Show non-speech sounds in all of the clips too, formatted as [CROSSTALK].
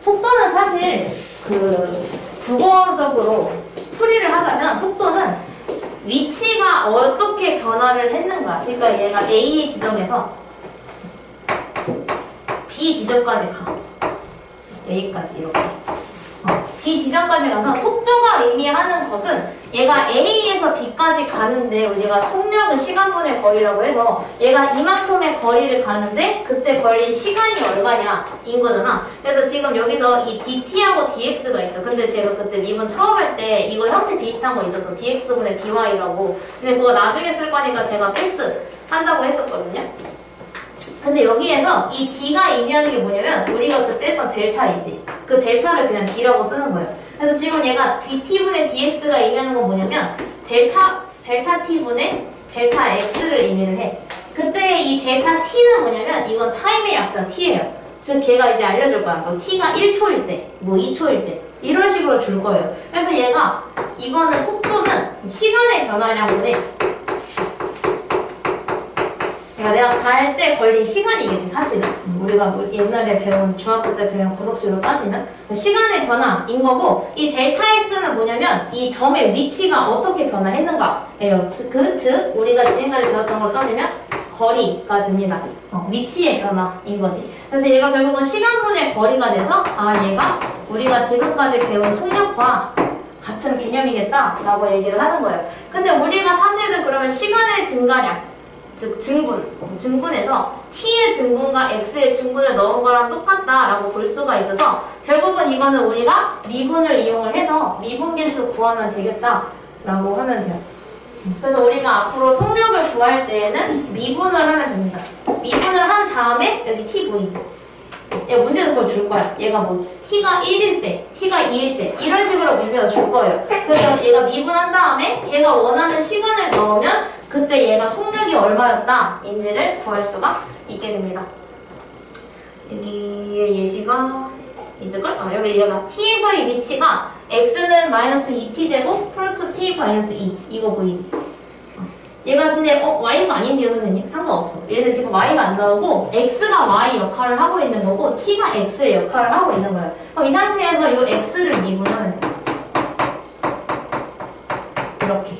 속도는 사실 그 국어적으로 풀이를 하자면 속도는 위치가 어떻게 변화를 했는가. 그러니까 얘가 A 지점에서 B 지점까지 가. A까지 이렇게. 어, B 지점까지 가서 속도가 의미하는 것은 얘가 A에서 B까지 가는데 우리가 속력은 시간분의 거리라고 해서 얘가 이만큼의 거리를 가는데 그때 걸린 시간이 얼마냐 인 거잖아. 그래서 지금 여기서 이 dt하고 dx가 있어. 근데 제가 그때 미분 처음 할 때 이거 형태 비슷한 거 있어서 dx분의 dy라고. 근데 그거 나중에 쓸 거니까 제가 패스 한다고 했었거든요. 근데 여기에서 이 d가 의미하는 게 뭐냐면 우리가 그때 했던 델타이지. 그 델타를 그냥 d라고 쓰는 거예요. 그래서 지금 얘가 dt분의 dx가 의미하는 건 뭐냐면 델타 델타 t분의 델타 x를 의미를 해. 그때 이 델타 t는 뭐냐면 이건 타임의 약자 t예요. 즉 걔가 이제 알려줄 거야. 뭐 t가 1초일 때, 뭐 2초일 때 이런 식으로 줄 거예요. 그래서 얘가 이거는 속도는 시간의 변화량을 해. 그러니까 내가 갈 때 걸린 시간이겠지 사실은 우리가 뭐 옛날에 배운 중학교 때 배운 고속식으로 따지면 시간의 변화인 거고 이 델타 x는 뭐냐면 이 점의 위치가 어떻게 변화했는가예요. 그즉 우리가 지금까지 배웠던 걸로 따지면 거리가 됩니다. 어, 위치의 변화인 거지. 그래서 얘가 결국은 시간분의 거리가 돼서 아 얘가 우리가 지금까지 배운 속력과 같은 개념이겠다라고 얘기를 하는 거예요. 근데 우리가 사실은 그러면 시간의 증가량 즉 증분, 증분에서 t의 증분과 x의 증분을 넣은 거랑 똑같다라고 볼 수가 있어서 결국은 이거는 우리가 미분을 이용을 해서 미분계수 구하면 되겠다라고 하면 돼요. 그래서 우리가 앞으로 속력을 구할 때에는 미분을 하면 됩니다. 미분을 한 다음에 여기 t 보이죠? 얘 문제도 그걸 줄 거야. 얘가 뭐 t가 1일 때, t가 2일 때 이런 식으로 문제가 줄 거예요. 그래서 얘가 미분한 다음에 걔가 원하는 시간을 넣으면 그때 얘가 속력이 얼마였다 인지를 구할 수가 있게 됩니다. 여기에 예시가 있을걸? 어, 여기 얘가 t에서의 위치가 x는 마이너스 2t제곱 플러스 t 마이너스 2 이거 보이지? 어. 얘가 근데 어 y가 아닌데요 선생님? 상관없어 얘는 지금 y가 안 나오고 x가 y 역할을 하고 있는 거고 t가 x의 역할을 하고 있는 거예요 그럼 이 상태에서 이 x를 미분하면 돼요 이렇게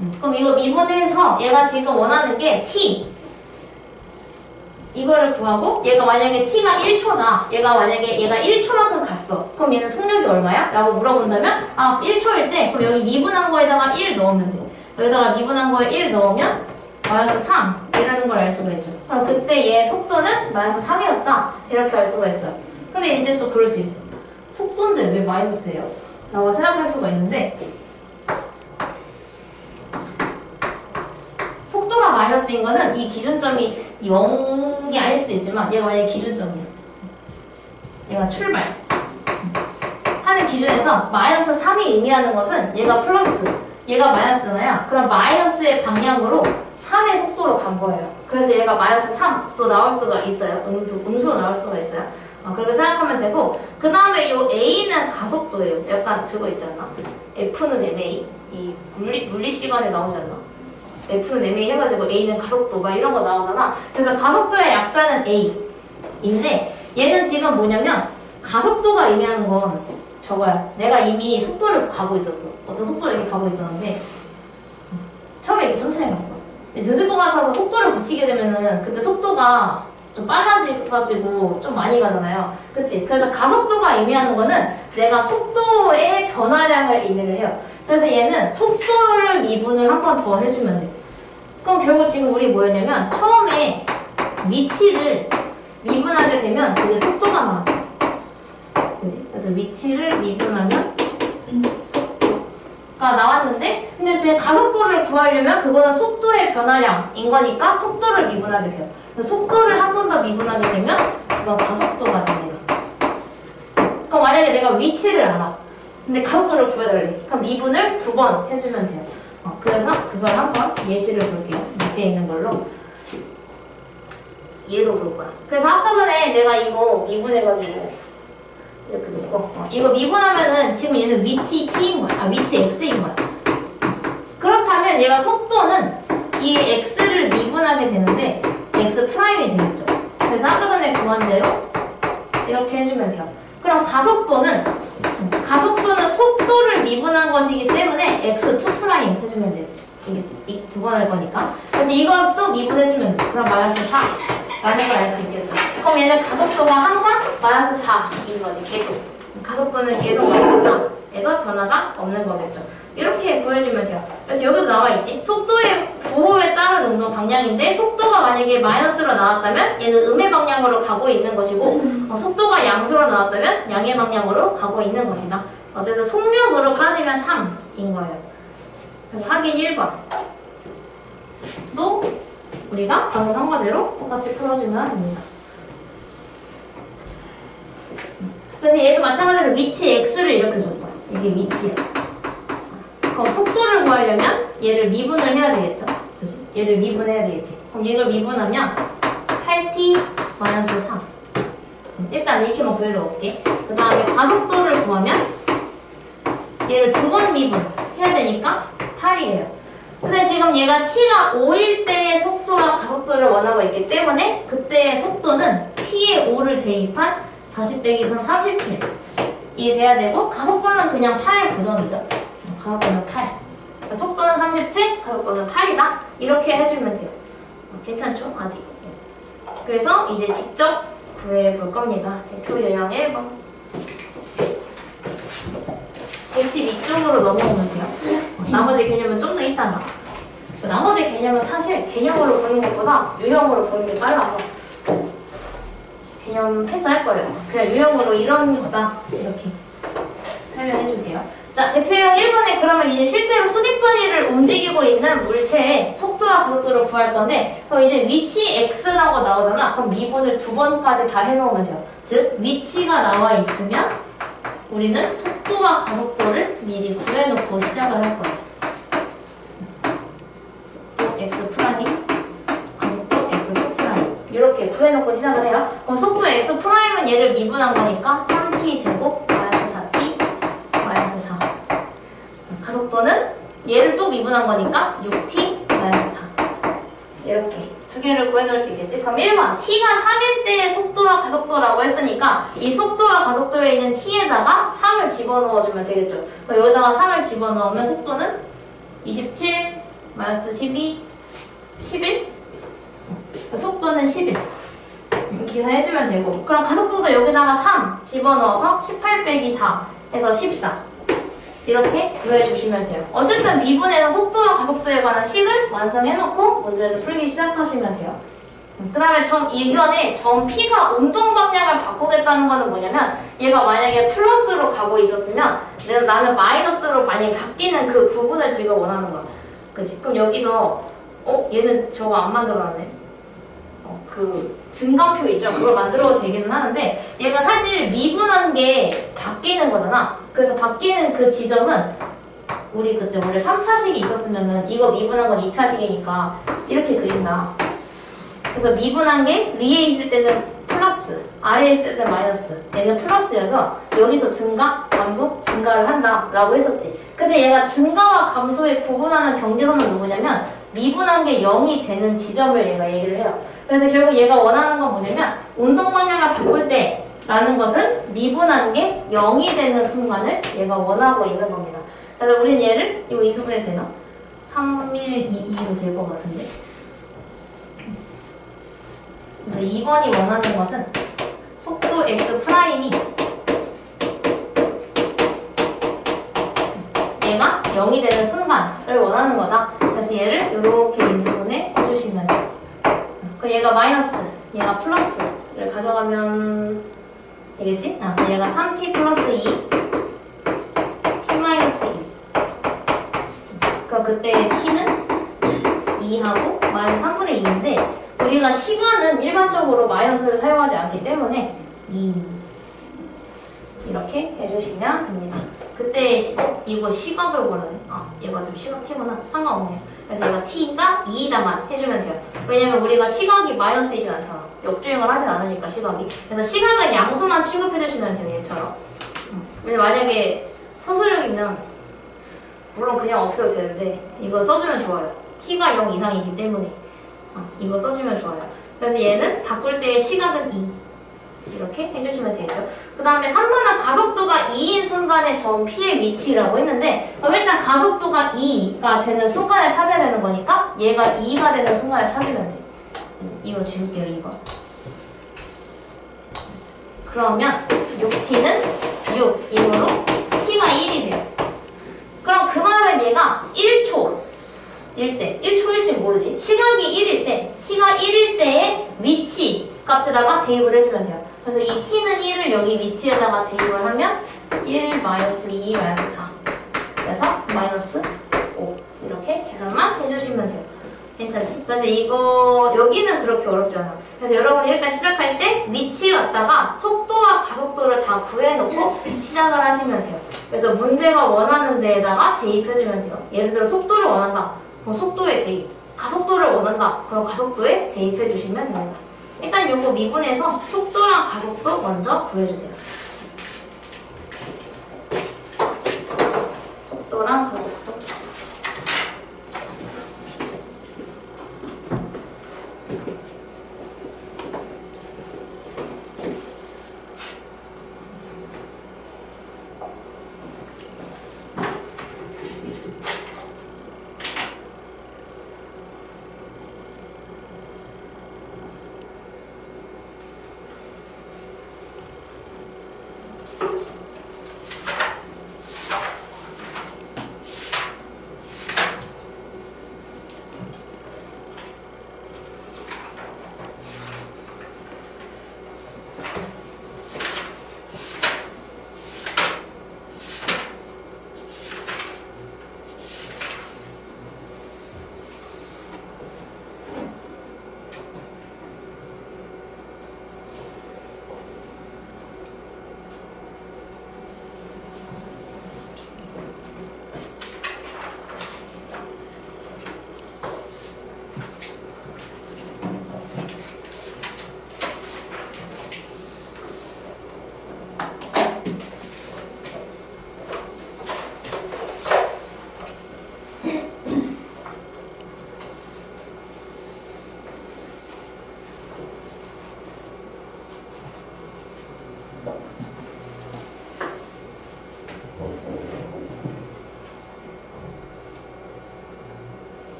음, 그럼 이거 미분해서 얘가 지금 원하는 게 t 이거를 구하고 얘가 만약에 t가 1초다 얘가 만약에 얘가 1초만큼 갔어 그럼 얘는 속력이 얼마야? 라고 물어본다면 아 1초일 때 그럼 여기 미분한 거에다가 1 넣으면 돼 여기다가 미분한 거에 1 넣으면 마이너스 3 이라는 걸 알 수가 있죠 그럼 그때 얘 속도는 마이너스 3이었다 이렇게 알 수가 있어요 근데 이제 또 그럴 수 있어 속도인데 왜 마이너스예요? 라고 생각할 수가 있는데 속도가 마이너스인 거는 이 기준점이 0이 아닐 수도 있지만 얘가 만약에 기준점이야. 얘가 출발. 하는 기준에서 마이너스 3이 의미하는 것은 얘가 플러스, 얘가 마이너스잖아요. 그럼 마이너스의 방향으로 3의 속도로 간 거예요. 그래서 얘가 마이너스 3도 나올 수가 있어요. 음수, 음수로 나올 수가 있어요. 어, 그렇게 생각하면 되고 그 다음에 요 A는 가속도예요. 약간 저거 않나? F는 MA. 이 물리, 물리 시간에 않나? F는 MA 해가지고 A는 가속도 막 이런 거 나오잖아. 그래서 가속도의 약자는 A인데 얘는 지금 뭐냐면 가속도가 의미하는 건 저거야. 내가 이미 속도를 가고 있었어. 어떤 속도를 이렇게 가고 있었는데 처음에 이렇게 천천히 갔어. 늦을 것 같아서 속도를 붙이게 되면은 그때 속도가 좀 빨라지고 좀 많이 가잖아요. 그치? 그래서 가속도가 의미하는 거는 내가 속도의 변화량을 의미를 해요. 그래서 얘는 속도를 미분을 한 번 더 해주면 돼. 그럼 결국 지금 우리 뭐였냐면 처음에 위치를 미분하게 되면 그게 속도가 나왔어. 그지? 그래서 위치를 미분하면 속도가 나왔는데 근데 제 가속도를 구하려면 그거는 속도의 변화량인 거니까 속도를 미분하게 돼요. 속도를 한 번 더 미분하게 되면 그건 가속도가 됩니다. 그럼 만약에 내가 위치를 알아. 근데 가속도를 구해달래. 그럼 미분을 두 번 해주면 돼요. 어, 그래서 그걸 한번 예시를 볼게요. 밑에 있는 걸로. 얘로 볼 거야. 그래서 아까 전에 내가 이거 미분해가지고 이렇게 놓고 어, 이거 미분하면은 지금 얘는 위치 t인 거야. 아 위치 x인 거야. 그렇다면 얘가 속도는 이 x를 미분하게 되는데 x 프라임이 되겠죠. 그래서 아까 전에 구한 대로 이렇게 해주면 돼요. 그럼 가속도는 가속도는 속도를 미분한 것이기 때문에 x2' 해주면 돼요. 이게 두번할 거니까. 이걸 또 미분해주면 돼. 그럼 마이너스 4 라는 걸 알 수 있겠죠. 그럼 얘는 가속도가 항상 마이너스 4인 거지, 계속. 가속도는 계속 마이너스 4에서 변화가 없는 거겠죠. 이렇게 보여주면 돼요. 그래서 여기도 나와 있지. 속도의 부호에 따른 운동 방향인데 속도가 만약에 마이너스로 나왔다면 얘는 음의 방향으로 가고 있는 것이고 어, 속도가 양수로 나왔다면 양의 방향으로 가고 있는 것이다. 어쨌든 속력으로 따지면 3인 거예요. 그래서 확인 1번. 또 우리가 방금 한 거대로 똑같이 풀어주면 됩니다. 그래서 얘도 마찬가지로 위치 x를 이렇게 줬어. 이게 위치야. 그럼 속도를 구하려면 얘를 미분을 해야 되겠죠. 그지? 얘를 미분해야 되겠지. 그럼 얘를 미분하면 8t 3. 일단 이렇게만 구해놓을게. 그 다음에 가속도를 구하면 얘를 두 번 미분 해야 되니까 8이에요. 근데 지금 얘가 t가 5일 때의 속도와 가속도를 원하고 있기 때문에 그때의 속도는 t에 5를 대입한 40 빼기 3, 37. 이게 돼야 되고 가속도는 그냥 8 고정이죠. 가속도는 8. 그러니까 속도는 37, 가속도는 8이다. 이렇게 해주면 돼요. 어, 괜찮죠? 아직. 예. 그래서 이제 직접 구해볼 겁니다. 대표 요약 1번. 112쪽으로 넘어오면 돼요. 어, 나머지 개념은 좀 더 이따가. 그 나머지 개념은 사실 개념으로 보는 것보다 유형으로 보는 게 빨라서 개념 패스할 거예요. 그냥 유형으로 이런 거다. 이렇게 설명해 줄게요. 자, 대표형 1번에 그러면 이제 실제로 수직선 위를 움직이고 있는 물체의 속도와 가속도를 구할 건데 그럼 이제 위치 x라고 나오잖아. 그럼 미분을 두 번까지 다 해놓으면 돼요. 즉, 위치가 나와 있으면 우리는 속도와 가속도를 미리 구해놓고 시작을 할 거예요. 속도 x 프라임, 가속도 x 소 프라임 이렇게 구해놓고 시작을 해요. 그럼 속도 x 프라임은 얘를 미분한 거니까 3t 제곱 마이너스 4t 마이너스 4 가속도는 얘를 또 미분한 거니까 6t 마이너스 4 이렇게 두 개를 구해놓을 수 있겠지? 그럼 1번 t가 3일 때의 속도와 가속도라고 했으니까 이 속도와 가속도에 있는 t에다가 3을 집어넣어주면 되겠죠? 그럼 여기다가 3을 집어넣으면 속도는 27 마이너스 12 11 속도는 11 계산해주면 되고 그럼 가속도도 여기다가 3 집어넣어서 18 빼기 4 해서 14 이렇게 구해주시면 돼요. 어쨌든 미분에서 속도와 가속도에 관한 식을 완성해놓고 문제를 풀기 시작하시면 돼요. 그 다음에 점 이견에 점 P가 운동 방향을 바꾸겠다는 거는 뭐냐면 얘가 만약에 플러스로 가고 있었으면 내가 나는 마이너스로 많이 바뀌는 그 부분을 지금 원하는 거야. 그지? 그럼 여기서 어? 얘는 저거 안 만들어놨네. 어, 그 증감표 있죠? 그걸 만들어도 되기는 하는데 얘가 사실 미분한 게 바뀌는 거잖아. 그래서 바뀌는 그 지점은 우리 그때 원래 3차식이 있었으면은 이거 미분한 건 2차식이니까 이렇게 그린다. 그래서 미분한 게 위에 있을 때는 플러스, 아래에 있을 때는 마이너스. 얘는 플러스여서 여기서 증가, 감소, 증가를 한다 라고 했었지. 근데 얘가 증가와 감소에 구분하는 경계선은 누구냐면 미분한 게 0이 되는 지점을 얘가 얘기를 해요. 그래서 결국 얘가 원하는 건 뭐냐면 운동 방향을 바꿀 때 라는 것은 미분한 게 0이 되는 순간을 얘가 원하고 있는 겁니다. 그래서 우리는 얘를 이거 인수분해 되나? 3, 1, 2, 2로 될 것 같은데. 그래서 2번이 원하는 것은 속도 x 프라임이 얘가 0이 되는 순간을 원하는 거다. 그래서 얘를 이렇게 인수분해 해주시면 돼요. 그 얘가 마이너스, 얘가 플러스를 가져가면 되겠지? 아, 얘가 3t 플러스 2, t 마이너스 2. 그럼 그때 t는 2하고 마이너스 3분의 2인데 우리가 시간은 일반적으로 마이너스를 사용하지 않기 때문에 2 이렇게 해주시면 됩니다. 그때 시, 어, 이거 시각을 원하네. 아, 얘가 지금 시각 t구나. 상관없네요. 그래서 얘가 t가 2다만 해주면 돼요. 왜냐면 우리가 시각이 마이너스이진 않잖아. 역주행을 하진 않으니까 시각이. 그래서 시각은 양수만 취급해주시면 돼요. 얘처럼. 음. 근데 만약에 서술형이면 물론 그냥 없어도 되는데 이거 써주면 좋아요. t가 0 이상이기 때문에 어, 이거 써주면 좋아요. 그래서 얘는 바꿀 때의 시각은 2 이렇게 해주시면 되죠. 그 다음에 3번은 가속도가 2인 순간의 점 P의 위치라고 했는데 그럼 일단 가속도가 2가 되는 순간을 찾아야 되는 거니까 얘가 2가 되는 순간을 찾으면 돼. 이거 지울게요, 2번. 그러면 6t는 6이므로 t가 1이 돼요. 그럼 그 말은 얘가 1초 일 때, 1초일지 모르지. 시간이 1일 때, t가 1일 때의 위치 값에다가 대입을 해주면 돼요. 그래서 이 t는 1을 여기 위치에다가 대입을 하면 1 마이너스 2 마이너스 4 그래서 마이너스 5 이렇게 계산만 해주시면 돼요. 괜찮지? 그래서 이거 여기는 그렇게 어렵지 않아. 그래서 여러분이 일단 시작할 때 위치 갖다가 속도와 가속도를 다 구해놓고 시작을 하시면 돼요. 그래서 문제가 원하는 데에다가 대입해주면 돼요. 예를 들어 속도를 원한다. 그럼 속도에 대입. 가속도를 원한다. 그럼 가속도에 대입해주시면 됩니다. 일단 요거 미분해서 속도랑 가속도 먼저 구해주세요. 속도랑 가속도.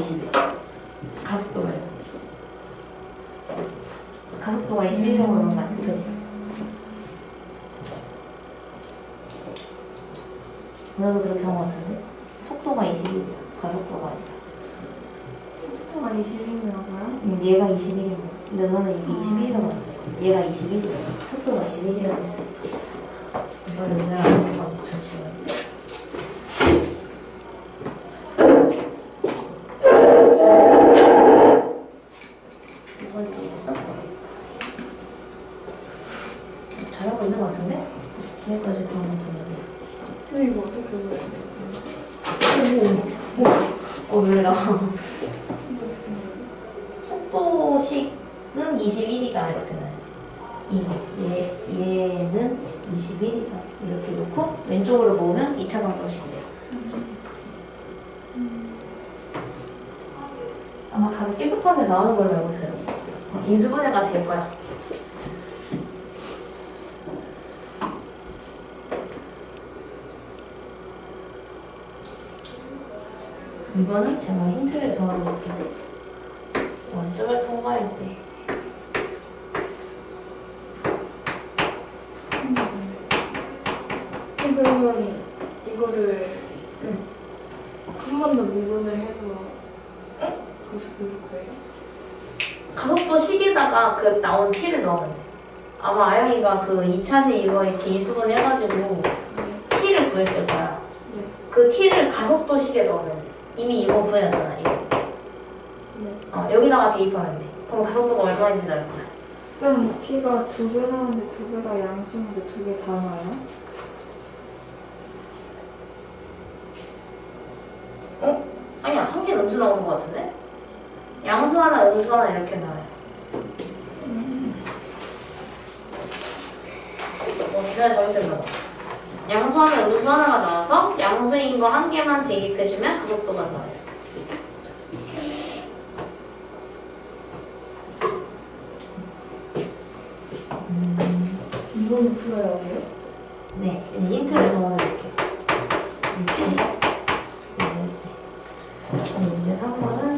20이에요. 가속도 말고. 가속도가 21이라고 그러는 거 아니야? 그지? 너도 그렇게 한거 같은데? 속도가 21이야. 가속도가 아니라. 속도가 21이라고요? 응, 음, 얘가 21이고. 근데 너는 이게 21이라고 했어. 얘가 21이야. 속도가 21이라고 했어. 이거는 이 사람 안 봤어. 인수분해가 될 거야. 이거는 제가 힌트를 정하고 원점을 통과할 때 돼? 그러면 이거를 한 번 더 미분을 해서 거기서 누를 거예요? 가속도 식에다가 그 나온 t를 넣으면 돼. 아마 아영이가 그 2차식 이거에 기수분 해가지고 t를 구했을 거야. 네. 그 t를 가속도 식에 넣으면 돼. 이미 이거 구해놨잖아. 이거. 네. 어, 여기다가 대입하면 돼. 그럼 가속도가 얼마인지 나올 거야. 그럼 T가 두 개 나오는데 두 개가 양수인데 두 개 다 나와요? 어? 아니야 한 개는 음수 나오는 것 같은데? 양수 하나, 음수 하나 이렇게 나와요. 어, 계산 잘못됐나 봐. 양수 하나, 음수 하나가 나와서 양수인 거 한 개만 대입해주면 가속도가 나와요. 이거는 풀어야 해요? 네, 힌트를 정해볼게요. 그렇지. 네. 그럼 이제 3번은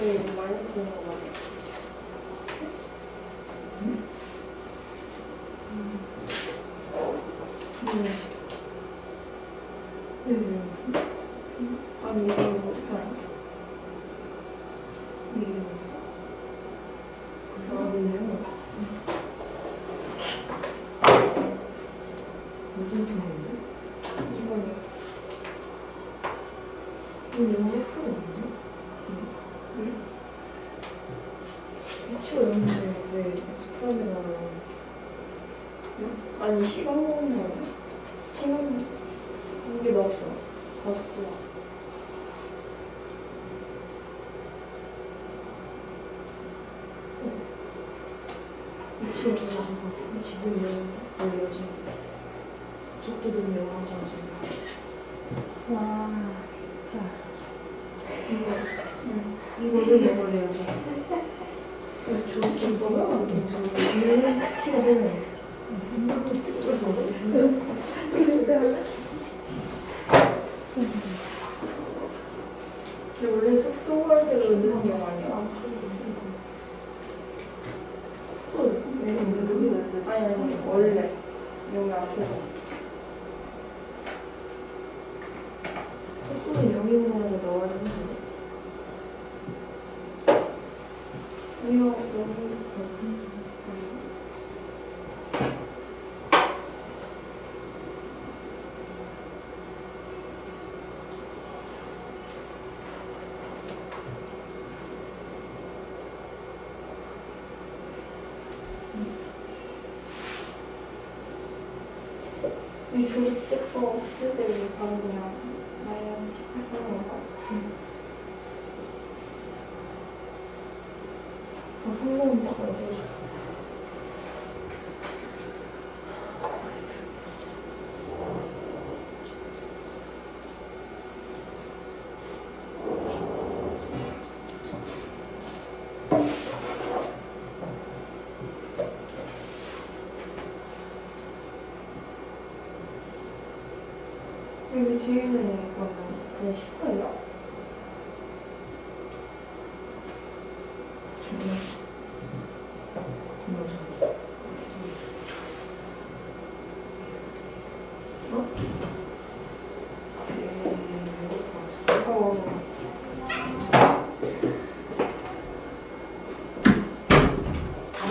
mm. 아니 시간 먹는 거야. 시간 이게 넣었어. 맛있고. 지금 지금 지금 속도도 명확하지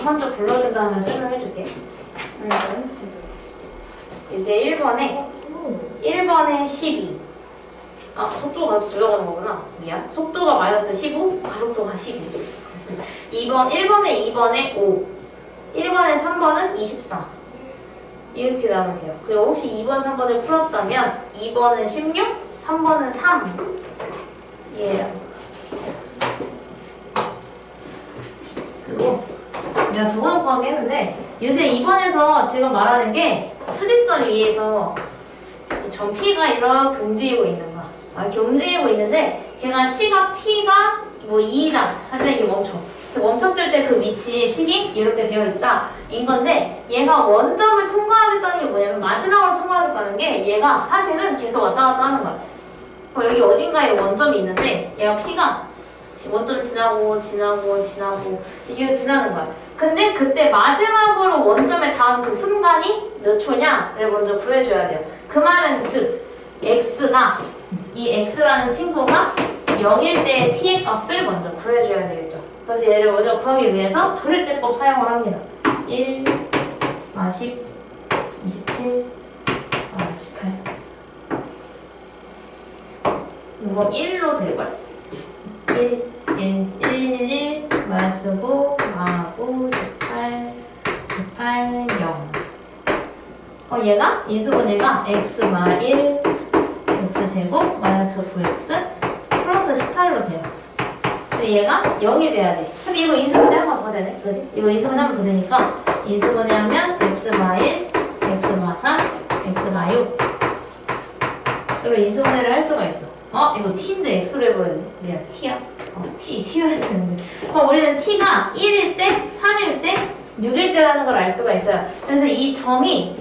먼저 불러준 다음에 설명해줄게. 음. 이제 1번에 1번에 12. 아 속도가 줄여가는 거구나. 미안. 속도가 마이너스 15, 가속도가 12. 2번 1번에 2번에 5. 1번에 3번은 24. 이렇게 나오면 돼요. 그리고 혹시 2번, 3번을 풀었다면 2번은 16, 3번은 3. 예. Yeah. 제가 두 번 공하게 했는데 요새 이번에서 지금 말하는 게 수직선 위에서 전피가 이렇게 움직이고 있는 거 아, 이렇게 움직이고 있는데 걔가 C가 T가 뭐 2이다. 하지만 이게 멈춰. 멈췄을 때 그 위치 식이 이렇게 되어 있다. 인 건데 얘가 원점을 통과하겠다는 게 뭐냐면 마지막으로 통과하겠다는 게 얘가 사실은 계속 왔다 갔다 하는 거야. 어, 여기 어딘가에 원점이 있는데 얘가 P가 원점 지나고 지나고 지나고 이게 지나는 거야. 근데 그때 마지막으로 원점에 닿은 그 순간이 몇 초냐를 먼저 구해줘야 돼요. 그 말은 즉 x가 이 x라는 친구가 0일 때의 t의 값을 먼저 구해줘야 되겠죠. 그래서 얘를 먼저 구하기 위해서 도리제법 사용을 합니다. 1, 아 10, 27, 아 18. 이거 1로 될걸? 1, 1, 1, 1, 1, 마이너스 9, 아 9, 18, 18, 0. 어, 얘가 인수분해가 x 마 1, x 제곱 마이너스 9x 플러스 18로 돼요. 근데 얘가 0이 돼야 돼. 근데 이거 인수분해 한번 더 되네. 그지? 이거 인수분해 한번 더 되니까 인수분해 하면 x 마 1, x 마 3, x 마 6. 그리고 인수분해를 할 수가 있어. 어? 이거 t인데 x로 해버렸네. 미안, t야. 어, t, t여야 되는데. 그럼 우리는 t가 1일 때, 3일 때, 6일 때라는 걸 알 수가 있어요. 그래서 이 점이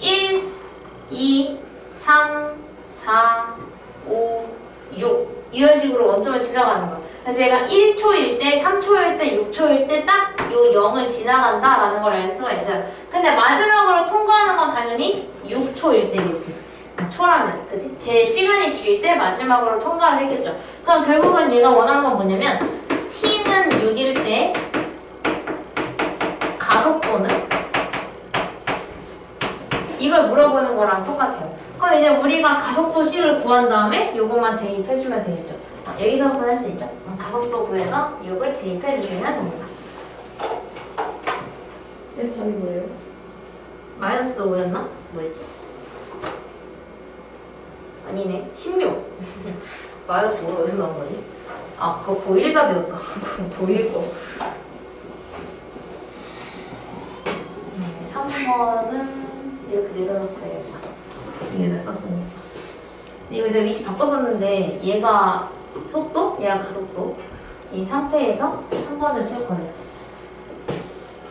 1, 2, 3, 4, 5, 6 이런 식으로 원점을 지나가는 거야. 그래서 얘가 1초일 때, 3초일 때, 6초일 때 딱 요 0을 지나간다라는 걸 알 수가 있어요. 근데 마지막으로 통과하는 건 당연히 6초일 때겠지. 초라면, 그지? 제 시간이 길 때 마지막으로 통과를 했겠죠. 그럼 결국은 얘가 원하는 건 뭐냐면 t는 6일 때 가속도는 이걸 물어보는 거랑 똑같아요. 그럼 이제 우리가 가속도 C를 구한 다음에 요것만 대입해주면 되겠죠. 아, 여기서부터 할 수 있죠. 음, 가속도 구해서 6을 대입해주시면 됩니다. 얘 답이 뭐예요? 마이너스 5였나? 뭐였지? 아니네. 16. [LAUGHS] 마이너스 5가 어디서 나온 거지? 아, 그거 보일 답이었다. [LAUGHS] 그거 보일 거. 네, 3번은 이렇게 내려놓고 해야겠다. 위에다 썼으니까. 이거 이제 위치 바꿨었는데 얘가 속도, 얘가 가속도. 이 상태에서 3번을 세웠거든요.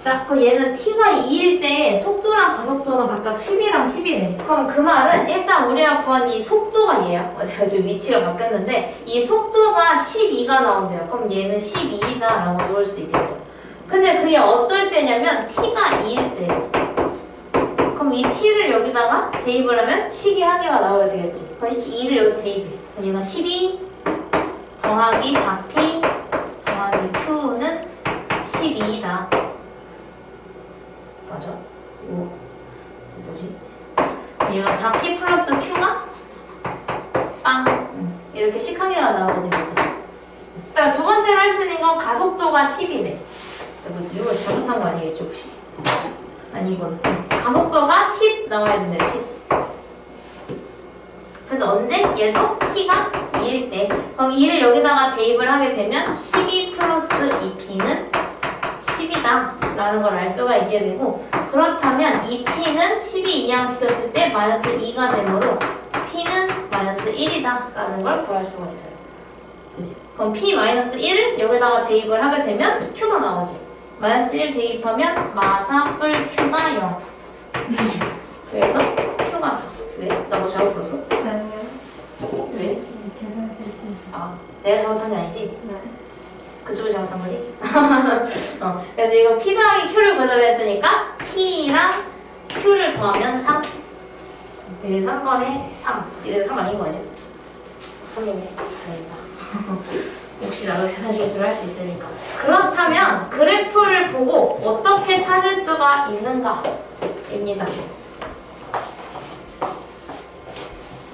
자, 그럼 얘는 t가 2일 때 속도랑 가속도는 각각 10이랑 10이래. 그럼 그 말은 일단 우리가 구한 이 속도가 얘야. 어, 제가 지금 위치가 바뀌었는데 이 속도가 12가 나온대요. 그럼 얘는 12다라고 놓을 수 있겠죠. 근데 그게 어떨 때냐면 t가 2일 때. 그럼 이 t를 여기다가 대입을 하면 식이 한 개가 나와야 되겠지. 그럼 이 2를 여기다 대입해. 그럼 얘가 12 더하기 4p 더하기 q는 12다. 맞아? 이거 뭐지? 얘가 4p 플러스 q가 빵 응. 이렇게 식하게가 나오거든요. 그러니까 두 번째로 할 수 있는 건 가속도가 10이래. 뭐 이거 잘못한 거 아니겠죠 혹시? 아니 이건 응. 가속도가 10 나와야 된대 10. 근데 언제? 얘도 t가 2일 때. 그럼 2를 여기다가 대입을 하게 되면 12 플러스 2p는 10이다 라는 걸 알 수가 있게 되고 그렇다면 이 p는 12 이항 시켰을 때 마이너스 2가 되므로 p는 마이너스 1이다 라는 걸 구할 수가 있어요 그지? 그럼 p 마이너스 1을 여기다가 대입을 하게 되면 q가 나오지 마이너스 1 대입하면 마사 뿔 q가 0 그래서 q가 4 왜? 나 뭐 잘못 풀었어? 아니요. 왜? 계산 실수. 아 내가 잘못한 게 아니지? 네. 그쪽이 잘못한 거지? [LAUGHS] 어, 그래서 이거 P 더하기 Q를 구조를 했으니까 P랑 Q를 더하면 3. 이게 3번에 3. 이래서 3 아닌 거 아니야? 3이네. 다행이다. [LAUGHS] 혹시 나도 계산 실수를 할수 있으니까. 그렇다면 그래프를 보고 어떻게 찾을 수가 있는가? 입니다.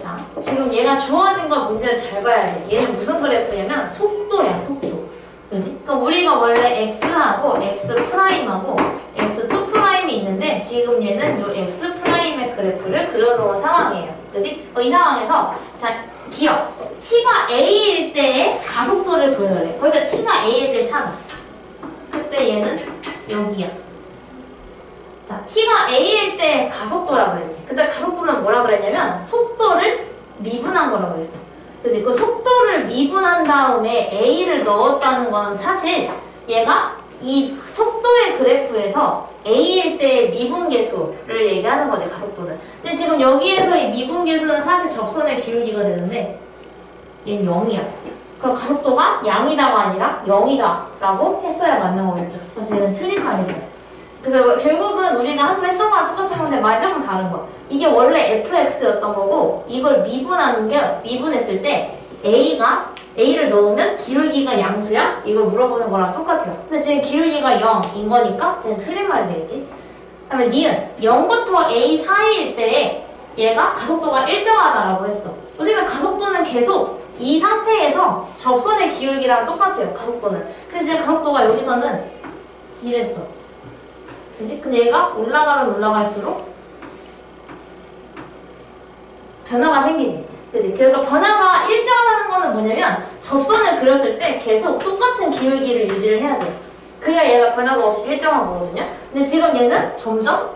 자, 지금 얘가 주어진 걸 문제를 잘 봐야 돼. 얘는 무슨 그래프냐면 속도야, 속도. 그지? 그럼 우리가 원래 x하고 x prime하고 x2 prime이 있는데 지금 얘는 요 x prime의 그래프를 그려놓은 상황이에요. 그지? 어, 이 상황에서 자 기역 t가 a일 때의 가속도를 보여달래. 그러니까 t가 a일 때 찾아. 그때 얘는 여기야. 자 t가 a일 때 가속도라 그랬지. 그때 가속도는 뭐라 그랬냐면 속도를 미분한 거라 그랬어. 그지? 그 속도를 미분한 다음에 A를 넣었다는 건 사실 얘가 이 속도의 그래프에서 A일 때의 미분계수를 얘기하는 거지, 가속도는. 근데 지금 여기에서 이 미분계수는 사실 접선의 기울기가 되는데 얘는 0이야. 그럼 가속도가 양이다가 아니라 0이다라고 했어야 맞는 거겠죠. 그래서 얘는 틀린 말이죠. 그래서 결국은 우리가 한번 했던 거랑 똑같은 건데 조금 다른 거야. 이게 원래 fx였던 거고 이걸 미분하는 게 미분했을 때 a가 a를 넣으면 기울기가 양수야? 이걸 물어보는 거랑 똑같아요. 근데 지금 기울기가 0인 거니까 쟤는 틀린 말이 되겠지. 그다음에 니은 0부터 a 사이일 때 얘가 가속도가 일정하다라고 했어. 우리가 가속도는 계속 이 상태에서 접선의 기울기랑 똑같아요. 가속도는. 그래서 이제 가속도가 여기서는 이랬어. 그지? 근데 얘가 올라가면 올라갈수록 변화가 생기지. 그지? 그러니까 변화가 일정하다는 거는 뭐냐면 접선을 그렸을 때 계속 똑같은 기울기를 유지를 해야 돼. 그래야 얘가 변화가 없이 일정한 거거든요. 근데 지금 얘는 점점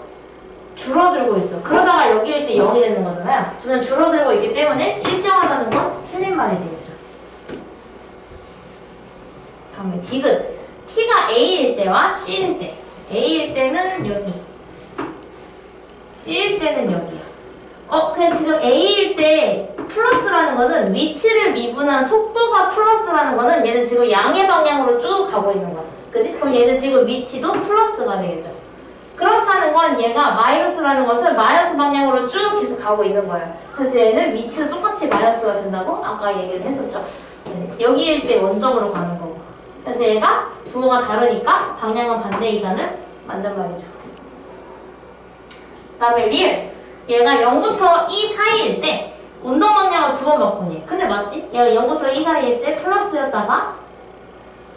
줄어들고 있어. 그러다가 여기일 때 0이 되는 거잖아요. 점점 줄어들고 있기 때문에 일정하다는 건 틀린 말이 되겠죠. 다음에 디귿. t가 a일 때와 c일 때. A일 때는 여기. c일 때는 여기야. 어, 근데 지금 a일 때 플러스라는 거는 위치를 미분한 속도가 플러스라는 거는 얘는 지금 양의 방향으로 쭉 가고 있는 거야. 그지? 그럼 얘는 지금 위치도 플러스가 되겠죠. 그렇다는 건 얘가 마이너스라는 것은 마이너스 방향으로 쭉 계속 가고 있는 거예요. 그래서 얘는 위치도 똑같이 마이너스가 된다고 아까 얘기를 했었죠. 여기일 때 원점으로 가는 거고. 그래서 얘가 부호가 다르니까 방향은 반대이다는 맞는 말이죠. 그 다음에 리을. 얘가 0부터 2 사이일 때 운동 방향을 두 번 바꾸니. 근데 맞지? 얘가 0부터 2 사이일 때 플러스였다가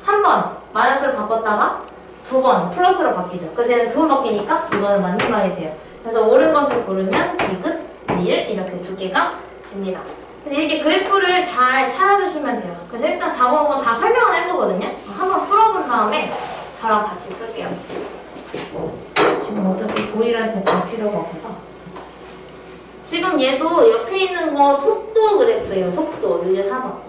한 번 마이너스로 바꿨다가 두 번 플러스로 바뀌죠. 그래서 얘는 두 번 바뀌니까 이거는 맞는 말이 돼요. 그래서 옳은 것을 고르면 디귿, 리을 이렇게 두 개가 됩니다. 그래서 이렇게 그래프를 잘 찾아주시면 돼요. 그래서 일단 4번은 다 설명을 할 거거든요. 한번 풀어본 다음에 저랑 같이 풀게요. 지금 어차피 고일한테 볼 필요가 없어서. 지금 얘도 옆에 있는 거 속도 그래프예요. 속도. 이제 4번.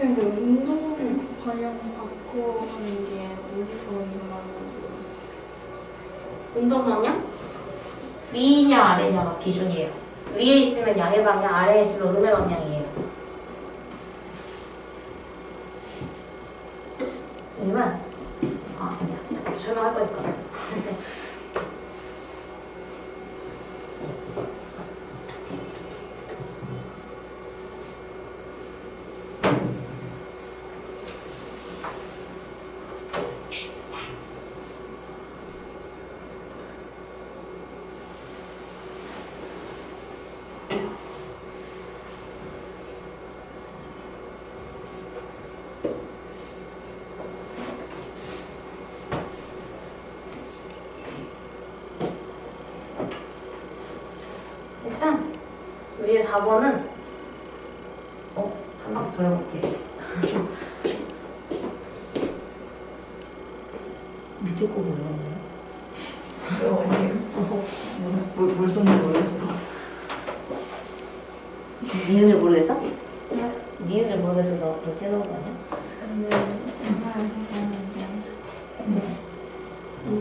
근데 운동 방향 바꾸는 게 어디서 일어나는 건지 모르겠어. 운동 방향? 위냐 아래냐가 기준이에요. 위에 양의 방향, 아래에 있으면 음의 방향이에요. 왜냐면 아 아니야 설명할 거니까. 일단 위에 4번은 어? 한 바퀴 돌아볼게 밑에 거 몰랐네 아니에요. 뭘, 뭘 썼는지 모르겠어 니은을 모르겠어? 니은을 모르겠어서 그렇게 해놓은 거 아니야?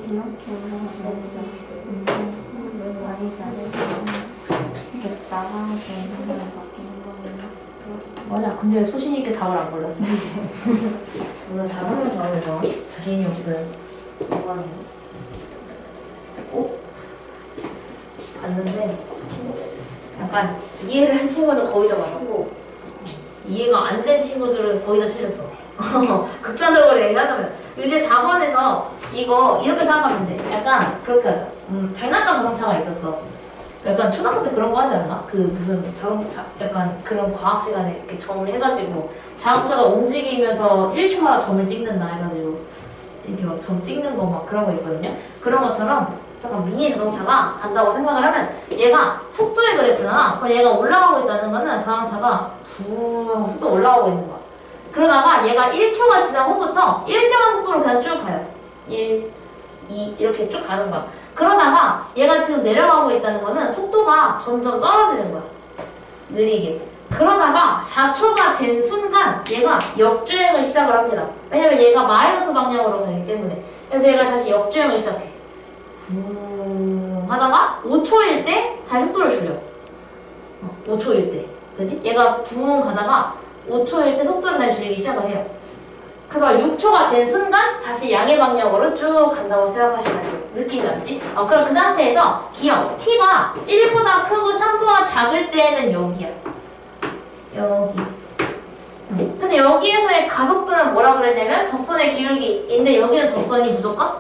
이렇게 올라가서 아니지 않을 되는 바뀌는 거는 맞아. 근데 소신 있게 답을 안 골랐어. [LAUGHS] 오늘 잘하는 다음에서 자신이 없어요. 어? 봤는데 약간 이해를 한 친구는 거의 다 맞았고 이해가 안 된 친구들은 거의 다 틀렸어. [LAUGHS] 극단적으로 얘기하자면 이제 4번에서 이거 이렇게 생각하면 돼. 약간 그렇게 하자. 음, 장난감 자동차가 있었어. 약간 초등학교 때 그런 거 하지 않나? 그 무슨 자동차 약간 그런 과학 시간에 이렇게 점을 해가지고 자동차가 움직이면서 1초마다 점을 찍는다 해가지고 이렇게 막 점 찍는 거 막 그런 거 있거든요. 그런 것처럼 잠깐 미니 자동차가 간다고 생각을 하면 얘가 속도의. 그럼 얘가 올라가고 있다는 거는 자동차가 붕 속도 올라가고 있는 거야. 그러다가 얘가 1초가 지난 후부터 일정한 속도로 그냥 쭉 가요. 1, 2 이렇게 쭉 가는 거야. 그러다가 얘가 지금 내려가고 있다는 거는 속도가 점점 떨어지는 거야. 느리게. 그러다가 4초가 된 순간 얘가 역주행을 시작을 합니다. 왜냐면 얘가 마이너스 방향으로 가기 때문에. 그래서 얘가 다시 역주행을 시작해. 붕 하다가 5초일 때 다시 속도를 줄여. 어, 5초일 때. 그지? 얘가 붕 가다가 5초일 때 속도를 다시 줄이기 시작을 해요. 그래서 6초가 된 순간 다시 양의 방향으로 쭉 간다고 생각하시면. 느낌이 왔지? 어, 그럼 그 상태에서 기억 t가 1보다 크고 3보다 작을 때는 여기야. 여기. 음. 근데 여기에서의 가속도는 뭐라 그랬냐면 접선의 기울기인데 여기는 접선이 무조건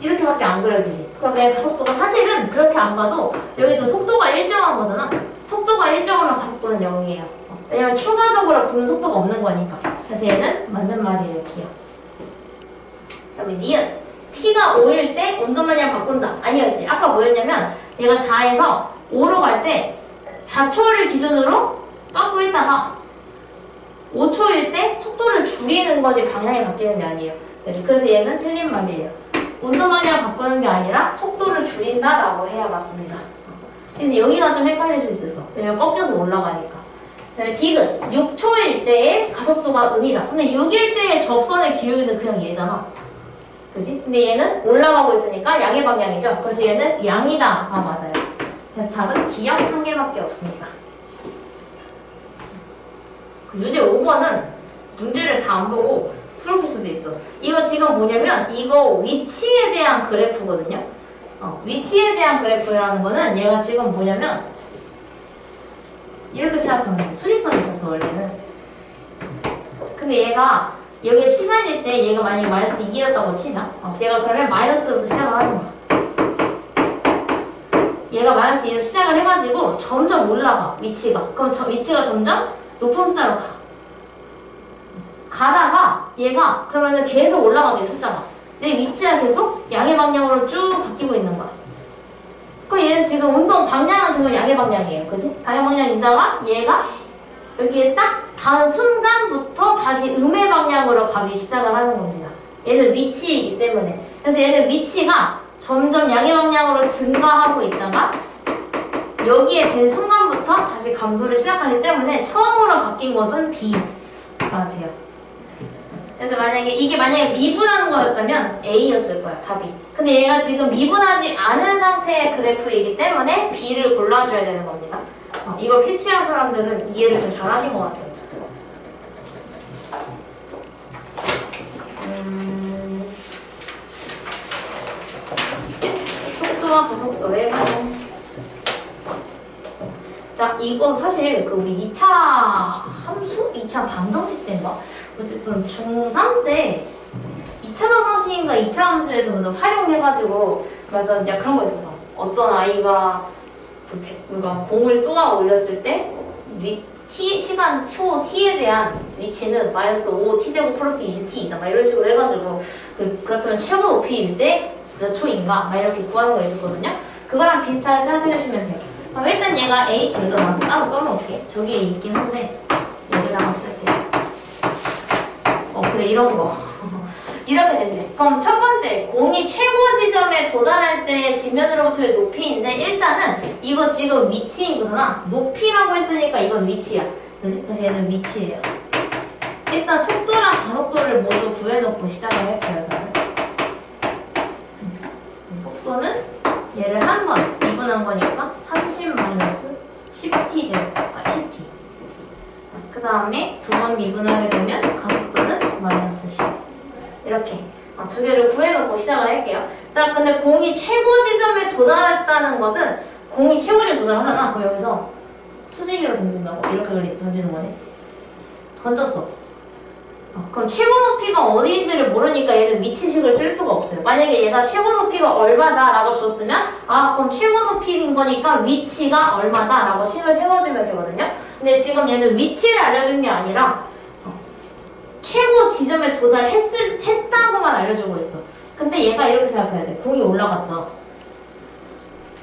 이렇게밖에 안 그려지지. 그럼 내 가속도가 사실은 그렇게 안 봐도 여기서 속도가 일정한 거잖아. 속도가 일정하면 가속도는 0이에요. 왜냐면 추가적으로 부는 속도가 없는 거니까. 그래서 얘는 맞는 말이에요, 기억. 그다음에 니은. t가 5일 때 운동마냥 바꾼다. 아니었지. 아까 뭐였냐면 얘가 4에서 5로 갈 때 4초를 기준으로 깜빡했다가 5초일 때 속도를 줄이는 거지 방향이 바뀌는 게 아니에요. 그래서 얘는 틀린 말이에요. 운동마냥 바꾸는 게 아니라 속도를 줄인다라고 해야 맞습니다. 그래서 여기가 좀 헷갈릴 수 있어서 왜냐면 꺾여서 올라가니까. 디귿 6초일 때의 가속도가 음이다. 근데 6일 때의 접선의 기울기는 그냥 얘잖아. 그지? 근데 얘는 올라가고 있으니까 양의 방향이죠. 그래서 얘는 양이다가 맞아요. 그래서 답은 기억 한 개밖에 없습니다. 그 유제 5번은 문제를 다 안 보고 풀었을 수도 있어. 이거 지금 뭐냐면 이거 위치에 대한 그래프거든요. 어, 위치에 대한 그래프라는 거는 얘가 지금 뭐냐면 이렇게 생각하면 돼. 수직선이 있었어 원래는. 근데 얘가 여기에 시간일 때 얘가 만약에 마이너스 2였다고 치자. 어, 얘가 그러면 마이너스부터 시작을 하는 거야. 얘가 마이너스 2에서 시작을 해가지고 점점 올라가 위치가. 그럼 저 위치가 점점 높은 숫자로 가. 가다가 얘가 그러면은 계속 올라가게 숫자가. 내 위치가 계속 양의 방향으로 쭉 바뀌고 있는 거야. 그럼 얘는 지금 운동 방향은 계속 양의 방향이에요. 그지? 방향 방향이다가 얘가 여기에 딱 닿은 순간부터 다시 음의 방향으로 가기 시작을 하는 겁니다. 얘는 위치이기 때문에. 그래서 얘는 위치가 점점 양의 방향으로 증가하고 있다가 여기에 된 순간부터 다시 감소를 시작하기 때문에 처음으로 바뀐 것은 B가 돼요. 그래서 만약에 이게 만약에 미분하는 거였다면 A였을 거야 답이. 근데 얘가 지금 미분하지 않은 상태의 그래프이기 때문에 B를 골라줘야 되는 겁니다. 어, 이걸 캐치한 사람들은 이해를 좀 잘하신 것 같아요. 음, 속도와 가속도의 반응. 자, 이거 사실 그 우리 2차 함수? 2차 방정식 때인가? 어쨌든 중3 때 2차 방정식인가 2차 함수에서 먼저 활용해가지고 맞아, 야 그런 거 있었어. 어떤 아이가 그러니까 공을 쏘아 올렸을 때 위, t 시간 초 t에 대한 위치는 마이너스 5 t 제곱 플러스 20 t이다. 막 이런 식으로 해가지고 그 그렇다면 최고 높이일 때 몇 초인가? 막 이렇게 구하는 거 있었거든요. 그거랑 비슷하게 생각해 주시면 돼요. 그럼 일단 얘가 h 여기다 따로 써놓을게. 저기에 있긴 한데 여기다가 쓸게요. 어 그래 이런 거. 이렇게 된대. 그럼 첫 번째, 공이 최고 지점에 도달할 때 지면으로부터의 높이인데 일단은 이거 지금 위치인 거잖아. 높이라고 했으니까 이건 위치야. 그래서 얘는 위치예요. 일단 속도랑 가속도를 모두 구해놓고 시작을 할게요, 저는. 음, 속도는 얘를 한번 이분한 거니까 30 마이너스 10t 제곱, 아 10t. 그그 다음에 두 번 미분하게 되면 가속도는 마이너스 10 이렇게. 어, 두 개를 구해놓고 시작을 할게요. 자 근데 공이 최고 지점에 도달했다는 것은 공이 최고 지점에 도달하잖아. 그럼 여기서 수직으로 던진다고? 이렇게 던지는 거네. 던졌어. 어, 그럼 최고 높이가 어디인지를 모르니까 얘는 위치식을 쓸 수가 없어요. 만약에 얘가 최고 높이가 얼마다 라고 줬으면 아 그럼 최고 높이인 거니까 위치가 얼마다 라고 식을 세워주면 되거든요. 근데 지금 얘는 위치를 알려준 게 아니라 어, 최고 지점에 도달했을 했다고만 알려주고 있어. 근데 얘가 이렇게 생각해야 돼. 공이 올라갔어.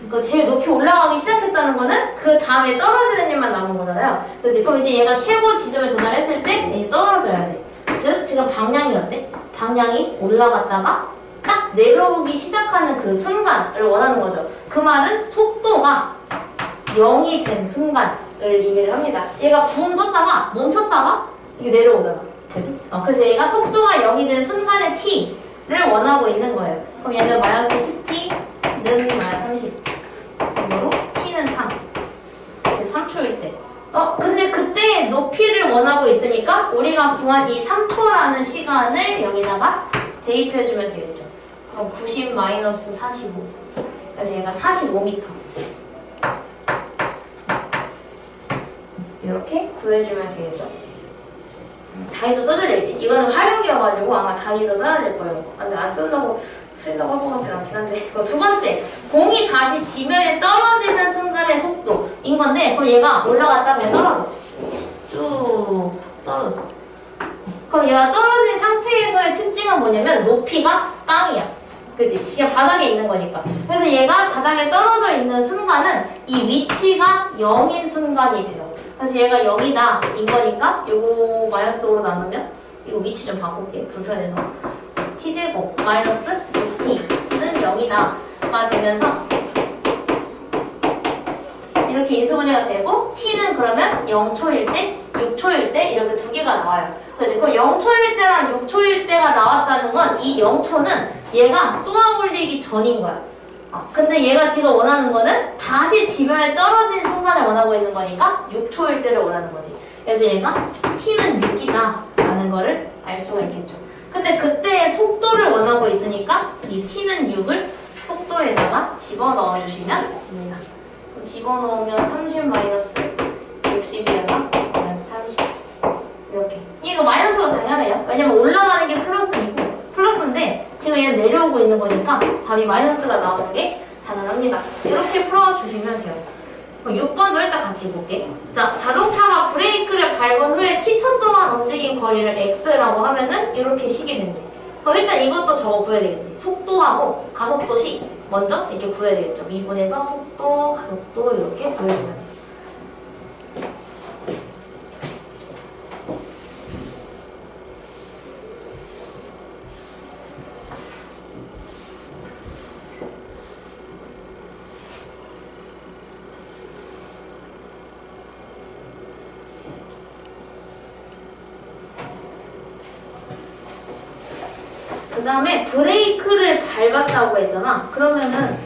그 제일 높이 올라가기 시작했다는 거는 그 다음에 떨어지는 일만 남은 거잖아요. 그지? 그럼 이제 얘가 최고 지점에 도달했을 때 이제 떨어져야 돼. 즉 지금 방향이 어때? 방향이 올라갔다가 딱 내려오기 시작하는 그 순간을 원하는 거죠. 그 말은 속도가 0이 된 순간을 의미를 합니다. 얘가 붕 떴다가 멈췄다가 이게 내려오잖아. 그지? 어, 그래서 얘가 속도가 0이 된 순간의 t를 원하고 있는 거예요. 그럼 얘는 마이너스 10t는 마이너스 30. 이거로 t는 3. 즉 3초일 때. 어, 근데 그때 높이를 원하고 있으니까 우리가 구한 이 3초라는 시간을 여기다가 대입해주면 되겠죠. 그럼 90 마이너스 45. 그래서 얘가 45m. 이렇게 구해주면 되겠죠. 단위도 써줘야 되겠지. 이거는 활용이어가지고 아마 단위도 써야 될 거예요. 근데 안 쓴다고 틀린다고 할 것 같진 않긴 한데. 그두 번째, 공이 다시 지면에 떨어지는 순간의 속도인 건데, 그럼 얘가 올라갔다 그냥 떨어져. 쭉 떨어졌어. 그럼 얘가 떨어진 상태에서의 특징은 뭐냐면 높이가 빵이야. 그치? 지금 바닥에 있는 거니까. 그래서 얘가 바닥에 떨어져 있는 순간은 이 위치가 0인 순간이 돼요. 그래서 얘가 0이다 인 거니까 요거 마이너스 5로 나누면 이거 위치 좀 바꿀게. 불편해서. t제곱 마이너스 6t는 0이다 가 되면서 이렇게 인수분해가 되고 t는 그러면 0초일 때, 6초일 때 이렇게 두 개가 나와요. 그래서 그 0초일 때랑 6초일 때가 나왔다는 건 이 0초는 얘가 쏘아 올리기 전인 거야. 어, 근데 얘가 지금 원하는 거는 다시 지면에 떨어진 순간을 원하고 있는 거니까 6초일 때를 원하는 거지. 그래서 얘가 t는 6이다 라는 거를 알 수가 있겠죠. 근데 그때의 속도를 원하고 있으니까 이 t는 6을 속도에다가 집어넣어 주시면 됩니다. 그럼 집어넣으면 30 마이너스 60이어서 마이너스 30 이렇게 이거 마이너스가 당연해요. 왜냐면 올라가는 게 플러스니고 플러스인데 지금 얘는 내려오고 있는 거니까 답이 마이너스가 나오는 게 당연합니다. 이렇게 풀어주시면 돼요. 그럼 6번도 일단 같이 볼게. 자, 자동차가 브레이크를 밟은 후에 t초 동안 움직인 거리를 x라고 하면은 이렇게 식이 된대. 그럼 일단 이것도 적어 구해야 되겠지. 속도하고 가속도식 먼저 이렇게 구해야 되겠죠. 미분에서 속도, 가속도 이렇게 구해주면 돼. 그 다음에 브레이크를 밟았다고 했잖아. 그러면은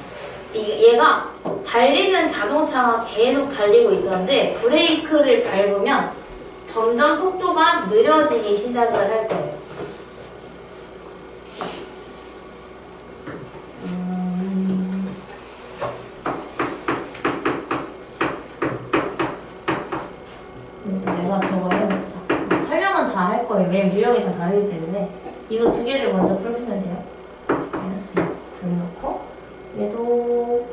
이- 얘가 달리는 자동차가 계속 달리고 있었는데 브레이크를 밟으면 점점 속도가 느려지기 시작을 할 거예요. 음. 왜냐면 유형이 다 다르기 때문에. 이거 두 개를 먼저 풀면 돼요. 얘도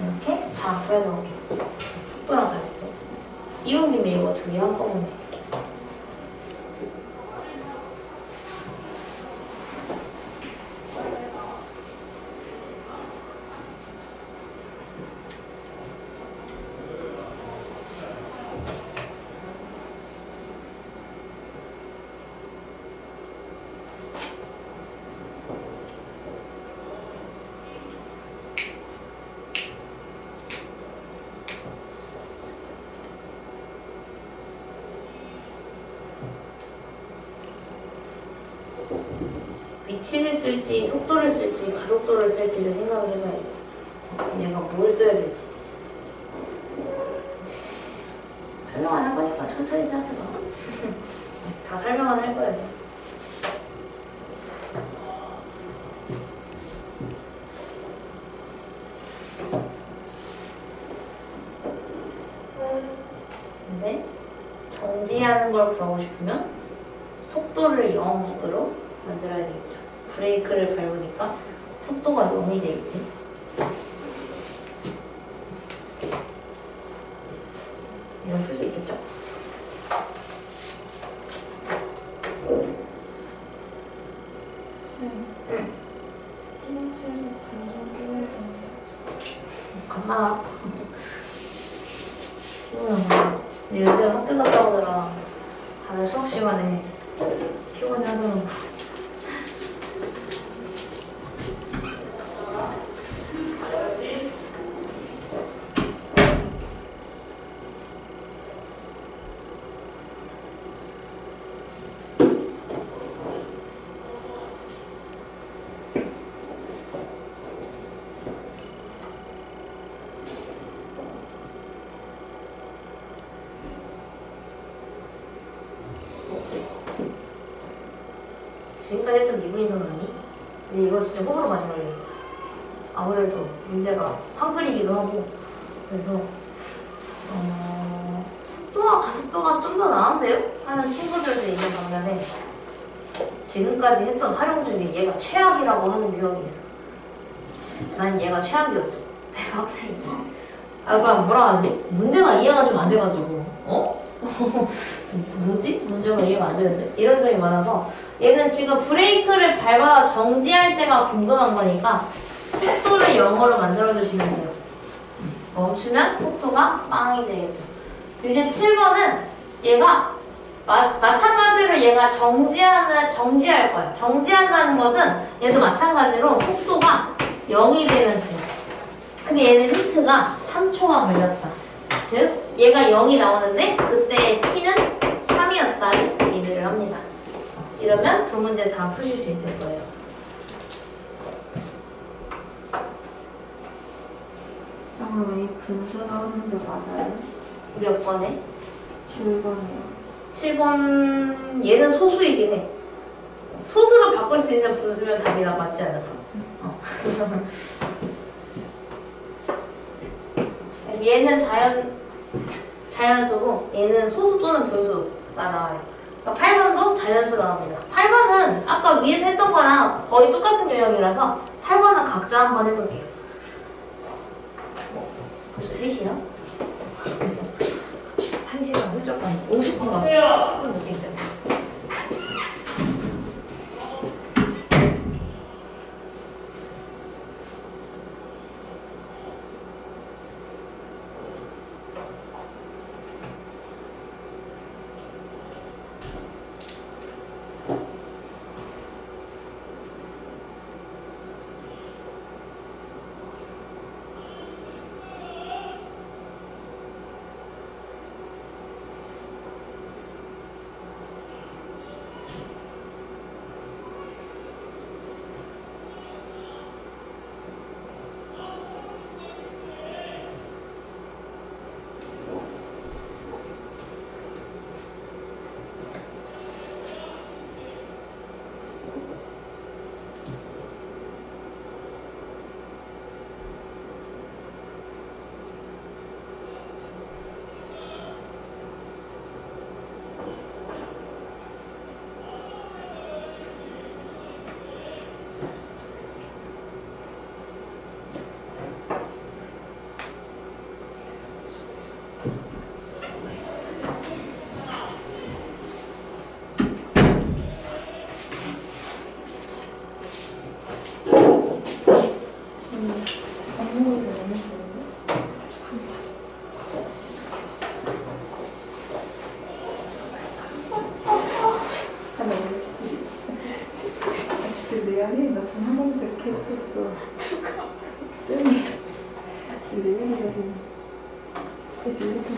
이렇게 다 구해놓을게. 속도랑 가속도. 띄운 김에 이거 두 개 한꺼번에. 위치를 쓸지 속도를 쓸지 가속도를 쓸지를 생각을 해봐야 돼. 얘가 뭘 써야 될지. 설명 안 할 거니까 천천히 생각해봐. [LAUGHS] 다 설명은 할 거야. 이제. 근데 정지하는 걸 구하고 싶으면 속도를 0으로 만들어야 되겠죠. 브레이크를 밟으니까 속도가 0이 되겠지. 이건 풀 수 있겠죠? 쌤. 응. 띄어쓰기에서 점점 깨어있는데. 간다. 피곤하구나. 근데 요즘 학교 갔다 오느라 다들 수업 시간에 피곤해 하더라고. 지금까지 했던 미분이 선언이 근데 이거 진짜 호불호 많이 걸려요. 아무래도 문제가 한글이기도 하고 그래서 어, 속도와 가속도가 좀 더 나은데요? 하는 친구들도 있는 반면에 지금까지 했던 활용 중에 얘가 최악이라고 하는 유형이 있어. 난 얘가 최악이었어. [LAUGHS] 내가 학생이. 아, 그니까 뭐라 하지? 문제가 이해가 좀 안 돼가지고, 어? [LAUGHS] 뭐지? 문제가 이해가 안 되는데? 이런 점이 많아서 얘는 지금 브레이크를 밟아 정지할 때가 궁금한 거니까 속도를 0으로 만들어 주시면 돼요. 멈추면 속도가 빵이 되겠죠. 이제 7번은 얘가 마, 마찬가지로 얘가 정지하는, 정지할 거야. 정지한다는 것은 얘도 마찬가지로 속도가 0이 되면 돼요. 근데 얘는 힌트가 3초가 걸렸다. 즉, 얘가 0이 나오는데 그때의 t는 3이었다는 얘기를 합니다. 이러면 두 문제 다 푸실 수 있을 거예요. 그러면 이 분수 나오는 게 맞아요? 몇 번에? 7번이요. 7번 얘는 소수이긴 해. 소수로 바꿀 수 있는 분수면 답이 나 맞지 않을까? 어. 얘는 자연 자연수고 얘는 소수 또는 분수가 나와요. 그러니까 8번도 자연수 나옵니다. 8번은 아까 위에서 했던 거랑 거의 똑같은 유형이라서 8번은 각자 한번 해볼게요. 어, 벌써 3시야? 1시간 훌쩍 간 50분 갔어. 10분 늦게 시작했어. 진짜 이렇게 했었어. 누가? 쌤이. 레알이 그래서 이렇게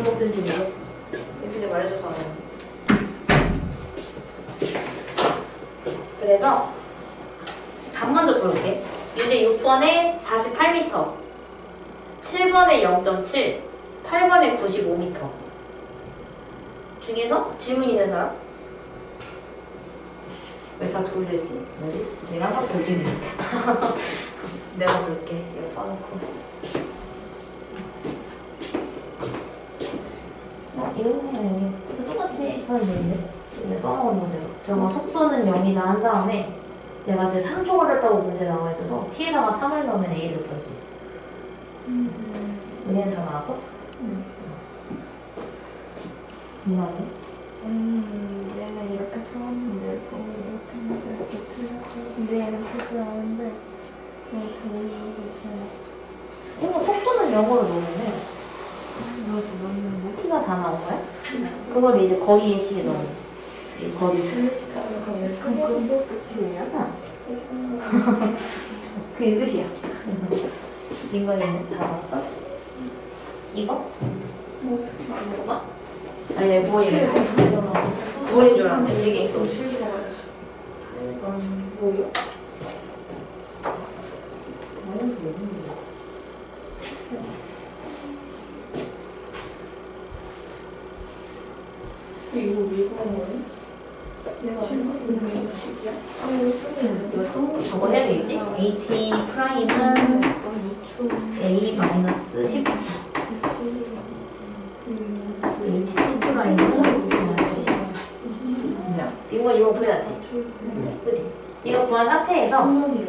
돈 먹든지 모르겠어. 애들이 말해줘서. 그래서 답 먼저 부를게. 문제 6번에 48m, 7번에 0.7, 8번에 95m. 중에서 질문 있는 사람? 왜 다 돌렸지? 뭐지? 내가 한번 볼게. [LAUGHS] 내가 볼게. 이거 빠놓고. 어, 이거는 이거 되는데. 이거 써놓은 문제로. 저거 속도는 0이다 한 다음에 제가 이제 3초 걸렸다고 문제 나와 있어서 t에다가 3을 넣으면 a를 구할 수 있어. 얘는 다 나왔어? 응. 뭐하네? 음, 얘는 이렇게 써왔는데, 또 이렇게 했는데, 이렇게 틀렸고. 근데 얘는 표시 나오는데, 얘는 잘모르고 있어요. 이거 속도는 0으로 넣으면 이거 넣었는데. t가 4 나온 거야? 그걸 이제 거리의 식에 넣어. 수. 그럼 끝이에요? [LAUGHS] 그게 끝이야. [LAUGHS] 이거는 다 나왔어? 이거? 뭐 어떻게 안 해? 뭐가? 아니, 구호인. 구호인 줄 알았는데, 세개 있어. 뭐요? 마이너스 왜 있는 거야? 이거 왜 그런? 내가 식이야? 아, 이거 이것도 저거 해야 되겠지? h prime은 a 마이너스 10 h prime은 마이너스 10 이거 이거 구해놨지? 그치? 이거 구한 상태에서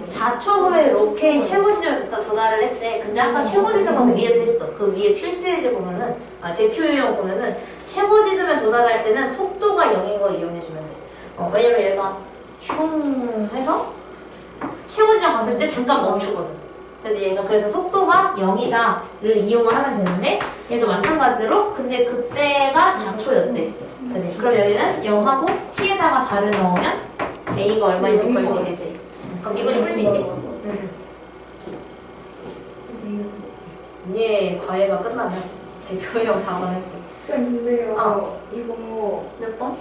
4초 후에 로켓 최고 지점에 다 전화를 했대. 근데 아까 최고 지점은 위에서 했어. 그 위에 필수예제 보면은 아 대표 유형 보면은 최고 지점에 도달할 때는 속도가 0인 걸 이용해 주면 돼. 어, 왜냐면 얘가 슝 해서 최고 지점 갔을 때 잠깐 멈추거든. 그래서 얘가 그래서 속도가 0이다를 이용을 하면 되는데 얘도 마찬가지로 근데 그때가 4초였대. 그지? 그럼 여기는 0하고 t에다가 4를 넣으면 a가 얼마인지 구할 수 있겠지. 그럼 이분이 풀 수 있지? 얘 과외가 끝나면 대표형 4번 할게. 쌤 근데요 아. 이거 몇 번?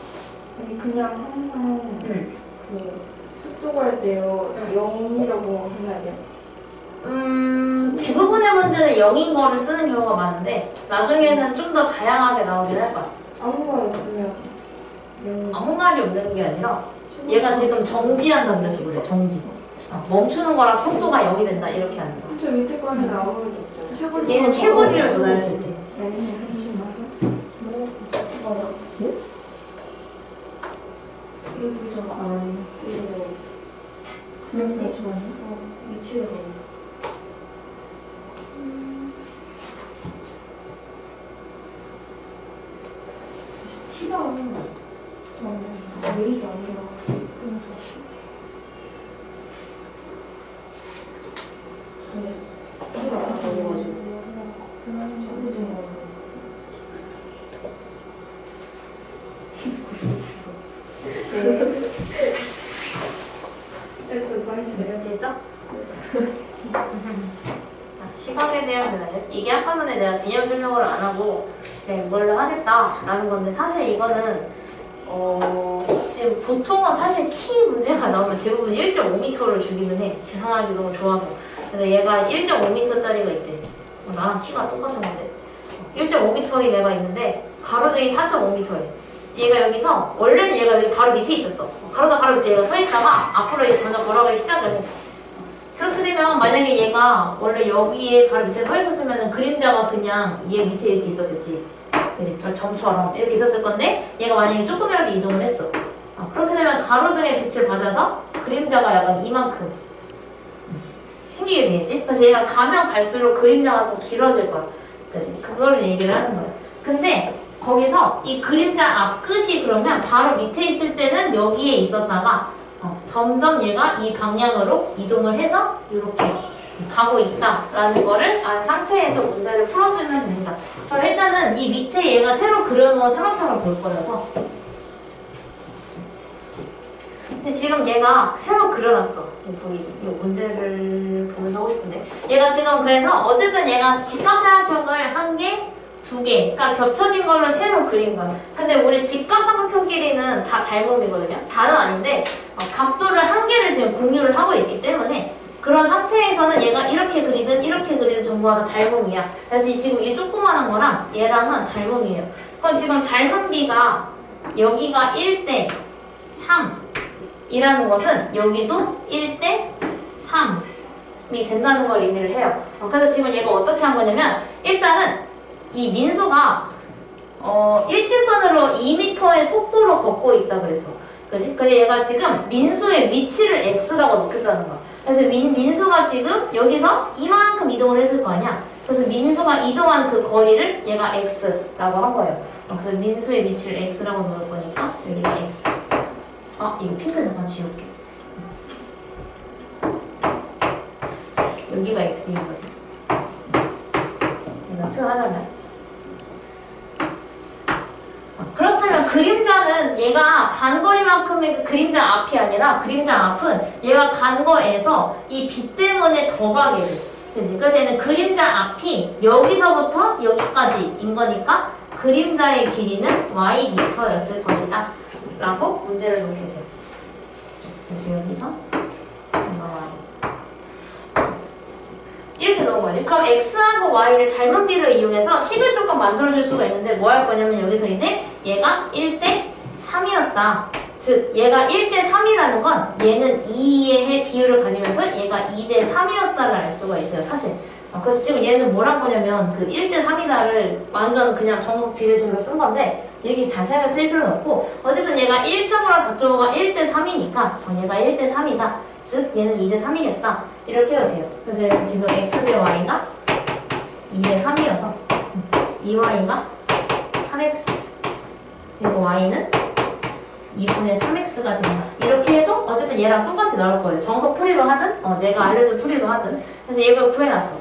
아니 그냥 항상 응. 그 속도 갈 때요 응. 0이라고 해야 돼요 음, 대부분의 문제는 0인 거를 쓰는 경우가 많은데 나중에는 좀 더 다양하게 나오긴 할 거야. 아무 말 없으면 0 아무 말이 없는 게 아니라 얘가 지금 정지한다 그래서 그래, 정지. 어, 멈추는 거라 속도가 0이 된다 이렇게 하는 거. 저 밑에 거는 아무 말도 없잖아요 얘는 최고지를 도달했을 때. 아 맞아 네? 이거 부르잖아 아니 이거 그래서 어, 위치가 키가 어, 내리가 아니라 그래서. 키가 어려가지고. 그래 서 맛있어요. 됐어? 자, 시각에 대한 대답. 이게 아까 전에 내가 개념 설명을 안 하고 그냥 이걸로 하겠다라는 건데 사실 이거는 어 지금 보통은 사실 키 문제가 나오면 대부분 1.5m를 주기는 해. 계산하기 너무 좋아서. 근데 얘가 1.5m짜리가 있대. 어, 나랑 키가 똑같은 건데. 1.5m의 내가 있는데 가로등이 4.5m래. 얘가 여기서 원래는 얘가 여기 바로 밑에 있었어. 가로다 가로 밑에 얘가 서 있다가 앞으로 이제 먼저 걸어가기 시작을 해. 그렇게 되면 만약에 얘가 원래 여기에 바로 밑에 서 있었으면 그림자가 그냥 얘 밑에 이렇게 있었겠지. 점처럼 이렇게 있었을 건데 얘가 만약에 조금이라도 이동을 했어. 아, 그렇게 되면 가로등의 빛을 받아서 그림자가 약간 이만큼 생기게 되겠지? 그래서 얘가 가면 갈수록 그림자가 좀 길어질 거야. 그지? 그거를 얘기를 하는 거야. 근데 거기서 이 그림자 앞끝이 그러면 바로 밑에 있을 때는 여기에 있었다가 어, 점점 얘가 이 방향으로 이동을 해서 이렇게 가고 있다라는 거를 안 상태에서 문제를 풀어주면 됩니다. 그럼 일단은 이 밑에 얘가 새로 그려놓은 상황표를 볼 거여서 근데 지금 얘가 새로 그려놨어. 보이지? 이 문제를 보면서 하고 싶은데 얘가 지금 그래서 어쨌든 얘가 직각삼각형을 한 개, 두 개가 겹쳐진 걸로 세로 그린 거야. 근데 우리 직각 삼각형 길이는 다 닮음이거든요. 다는 아닌데 어, 각도를 한 개를 지금 공유를 하고 있기 때문에 그런 상태에서는 얘가 이렇게 그리든 이렇게 그리든 전부가 다 닮음이야. 그래서 이 지금 이 조그마한 거랑 얘랑은 닮음이에요. 그럼 지금 닮은 비가 여기가 1대 3이라는 것은 여기도 1대 3이 된다는 걸 의미를 해요. 어, 그래서 지금 얘가 어떻게 한 거냐면 일단은 이 민수가 어, 일직선으로 2m의 속도로 걷고 있다 그랬어. 그지? 근데 얘가 지금 민수의 위치를 x라고 놓겠다는 거야. 그래서 민, 민수가 지금 여기서 이만큼 이동을 했을 거 아니야? 그래서 민수가 이동한 그 거리를 얘가 x라고 한 거예요. 어, 그래서 민수의 위치를 x라고 놓을 거니까 여기가 x. 아, 이거 핑크 잠깐 지울게. 여기가 x인 거지. 내가 표현하자면. 어, 그렇다면 그림자는 얘가 간 거리만큼의 그 그림자 앞이 아니라 그림자 앞은 얘가 간 거에서 이 빛 때문에 더 가게 돼. 그지? 그래서 얘는 그림자 앞이 여기서부터 여기까지인 거니까 그림자의 길이는 y 미터였을 것이다. 라고 문제를 놓게 돼요. 그래서 여기서 뭔가 y. 이렇게 넣은 거지. 그럼 x하고 y를 닮은 비를 이용해서 식을 조금 만들어줄 수가 있는데 뭐 할 거냐면 여기서 이제 얘가 1대 3이었다. 즉 얘가 1대 3이라는 건 얘는 2의 비율을 가지면서 얘가 2대 3이었다를 알 수가 있어요. 사실. 어, 그래서 지금 얘는 뭘한 거냐면 그 1대 3이다를 완전 그냥 정석 비례식으로 쓴 건데 이렇게 자세하게 쓸 필요는 없고 어쨌든 얘가 1.5랑 4.5가 1대 3이니까 어, 얘가 1대 3이다. 즉 얘는 2대 3이겠다. 이렇게 해도 돼요. 그래서 지금 x 대 y가 2대 3이어서 2y가 3x 그리고 y는 2분의 3x가 된다. 이렇게 해도 어쨌든 얘랑 똑같이 나올 거예요. 정석 풀이로 하든 어, 내가 알려준 풀이로 하든 그래서 얘를 구해놨어.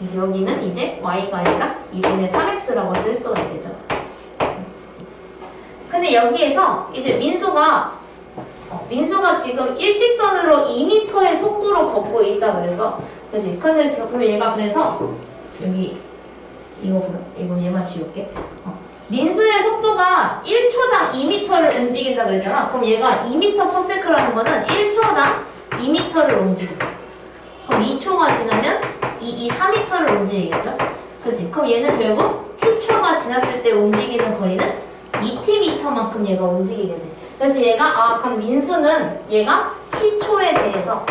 이제 여기는 이제 y가 아니라 2분의 3x라고 쓸 수가 있겠죠. 근데 여기에서 이제 민수가 어, 민수가 지금 일직선으로 2m의 속도로 걷고 있다 그래서 그지? 근데 그- 그럼 얘가 그래서 여기 이거 이거 얘만 지울게. 어. 민수의 속도가 1초당 2m를 움직인다 그랬잖아. 그럼 얘가 2m/s라는 거는 1초당 2m를 움직여. 그럼 2초가 지나면 이, 이 4m를 움직이겠죠? 그지? 그럼 얘는 결국 t초가 지났을 때 움직이는 거리는 2tm만큼 얘가 움직이게 돼. 그래서 얘가 아 그럼 민수는 얘가 t초에 대해서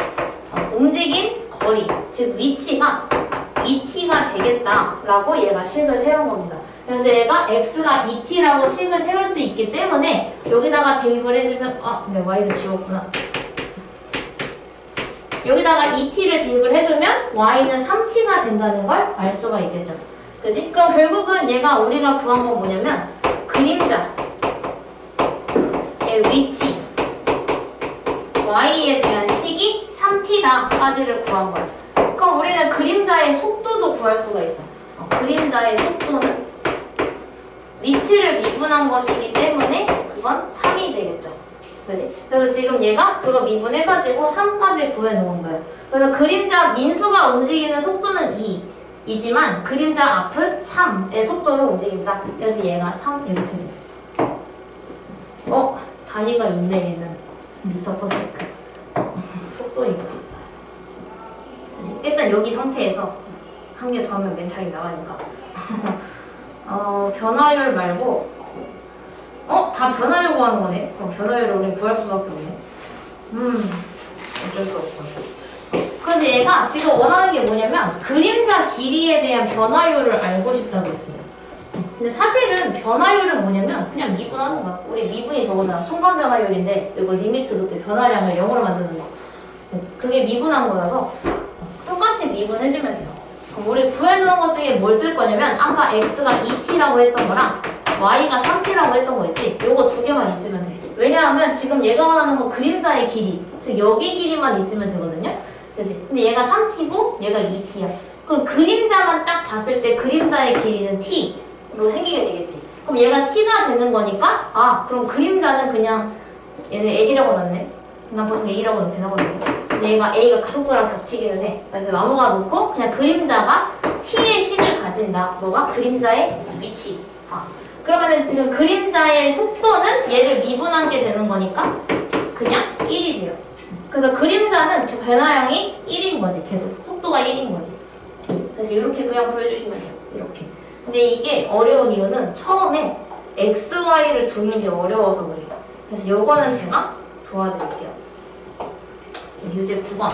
어, 움직인 거리, 즉 위치가 2t가 되겠다라고 얘가 식을 세운 겁니다. 그래서 얘가 x가 2t라고 식을 세울 수 있기 때문에 여기다가 대입을 해주면 아, 네 y를 지웠구나. 여기다가 2t를 대입을 해주면 y는 3t가 된다는 걸 알 수가 있겠죠. 그지? 그럼 결국은 얘가 우리가 구한 건 뭐냐면 그림자 의 위치 y에 대한 식이 3t다까지를 구한 거야. 그럼 우리는 그림자의 속도도 구할 수가 있어. 어, 그림자의 속도는 위치를 미분한 것이기 때문에 그건 3이 되겠죠. 그지? 그래서 지금 얘가 그거 미분해가지고 3까지 구해놓은 거예요. 그래서 그림자 민수가 움직이는 속도는 2 이지만 그림자 앞은 3의 속도로 움직인다. 그래서 얘가 3 이렇게 돼. 어? 단위가 있네 얘는. 미터 per sec. 속도니까. 그치? 일단 여기 상태에서 한 개 더 하면 멘탈이 나가니까. [LAUGHS] 어, 변화율 말고, 어? 다 변화율 구하는 거네? 어, 변화율을 우리 구할 수밖에 없네. 음, 어쩔 수 없군. 근데 얘가 지금 원하는 게 뭐냐면, 그림자 길이에 대한 변화율을 알고 싶다고 했어요. 근데 사실은 변화율은 뭐냐면, 그냥 미분하는 거야. 우리 미분이 저거잖아. 순간 변화율인데, 그리고 limit 그때 변화량을 0으로 만드는 거. 그게 미분한 거여서, 똑같이 미분해주면 돼요. 그럼 우리 구해놓은 것 중에 뭘 쓸 거냐면 아까 x가 2t라고 했던 거랑 y가 3t라고 했던 거 있지? 요거 두 개만 있으면 돼. 왜냐하면 지금 얘가 원하는 건 그림자의 길이, 즉 여기 길이만 있으면 되거든요. 그지? 근데 얘가 3t고 얘가 2t야. 그럼 그림자만 딱 봤을 때 그림자의 길이는 t 로 생기게 되겠지. 그럼 얘가 t가 되는 거니까 아 그럼 그림자는 그냥 얘는 l이라고 놨네. 난 보통 a라고 넣긴 하거든요. 근데 얘가 a가 가속도랑 겹치기는 해. 그래서 마모가 놓고 그냥 그림자가 t의 가지. 가진다. 뭐가? 그림자의 위치. 아, 그러면은 지금 그림자의 속도는 얘를 미분한 게 되는 거니까 그냥 1이래요. 그래서 그림자는 그 변화량이 1인 거지. 계속 속도가 1인 거지. 그래서 이렇게 그냥 보여주시면 돼요. 이렇게. 근데 이게 어려운 이유는 처음에 x, y를 두는 게 어려워서 그래요. 그래서 요거는 제가 도와드릴게요. 유제 9번.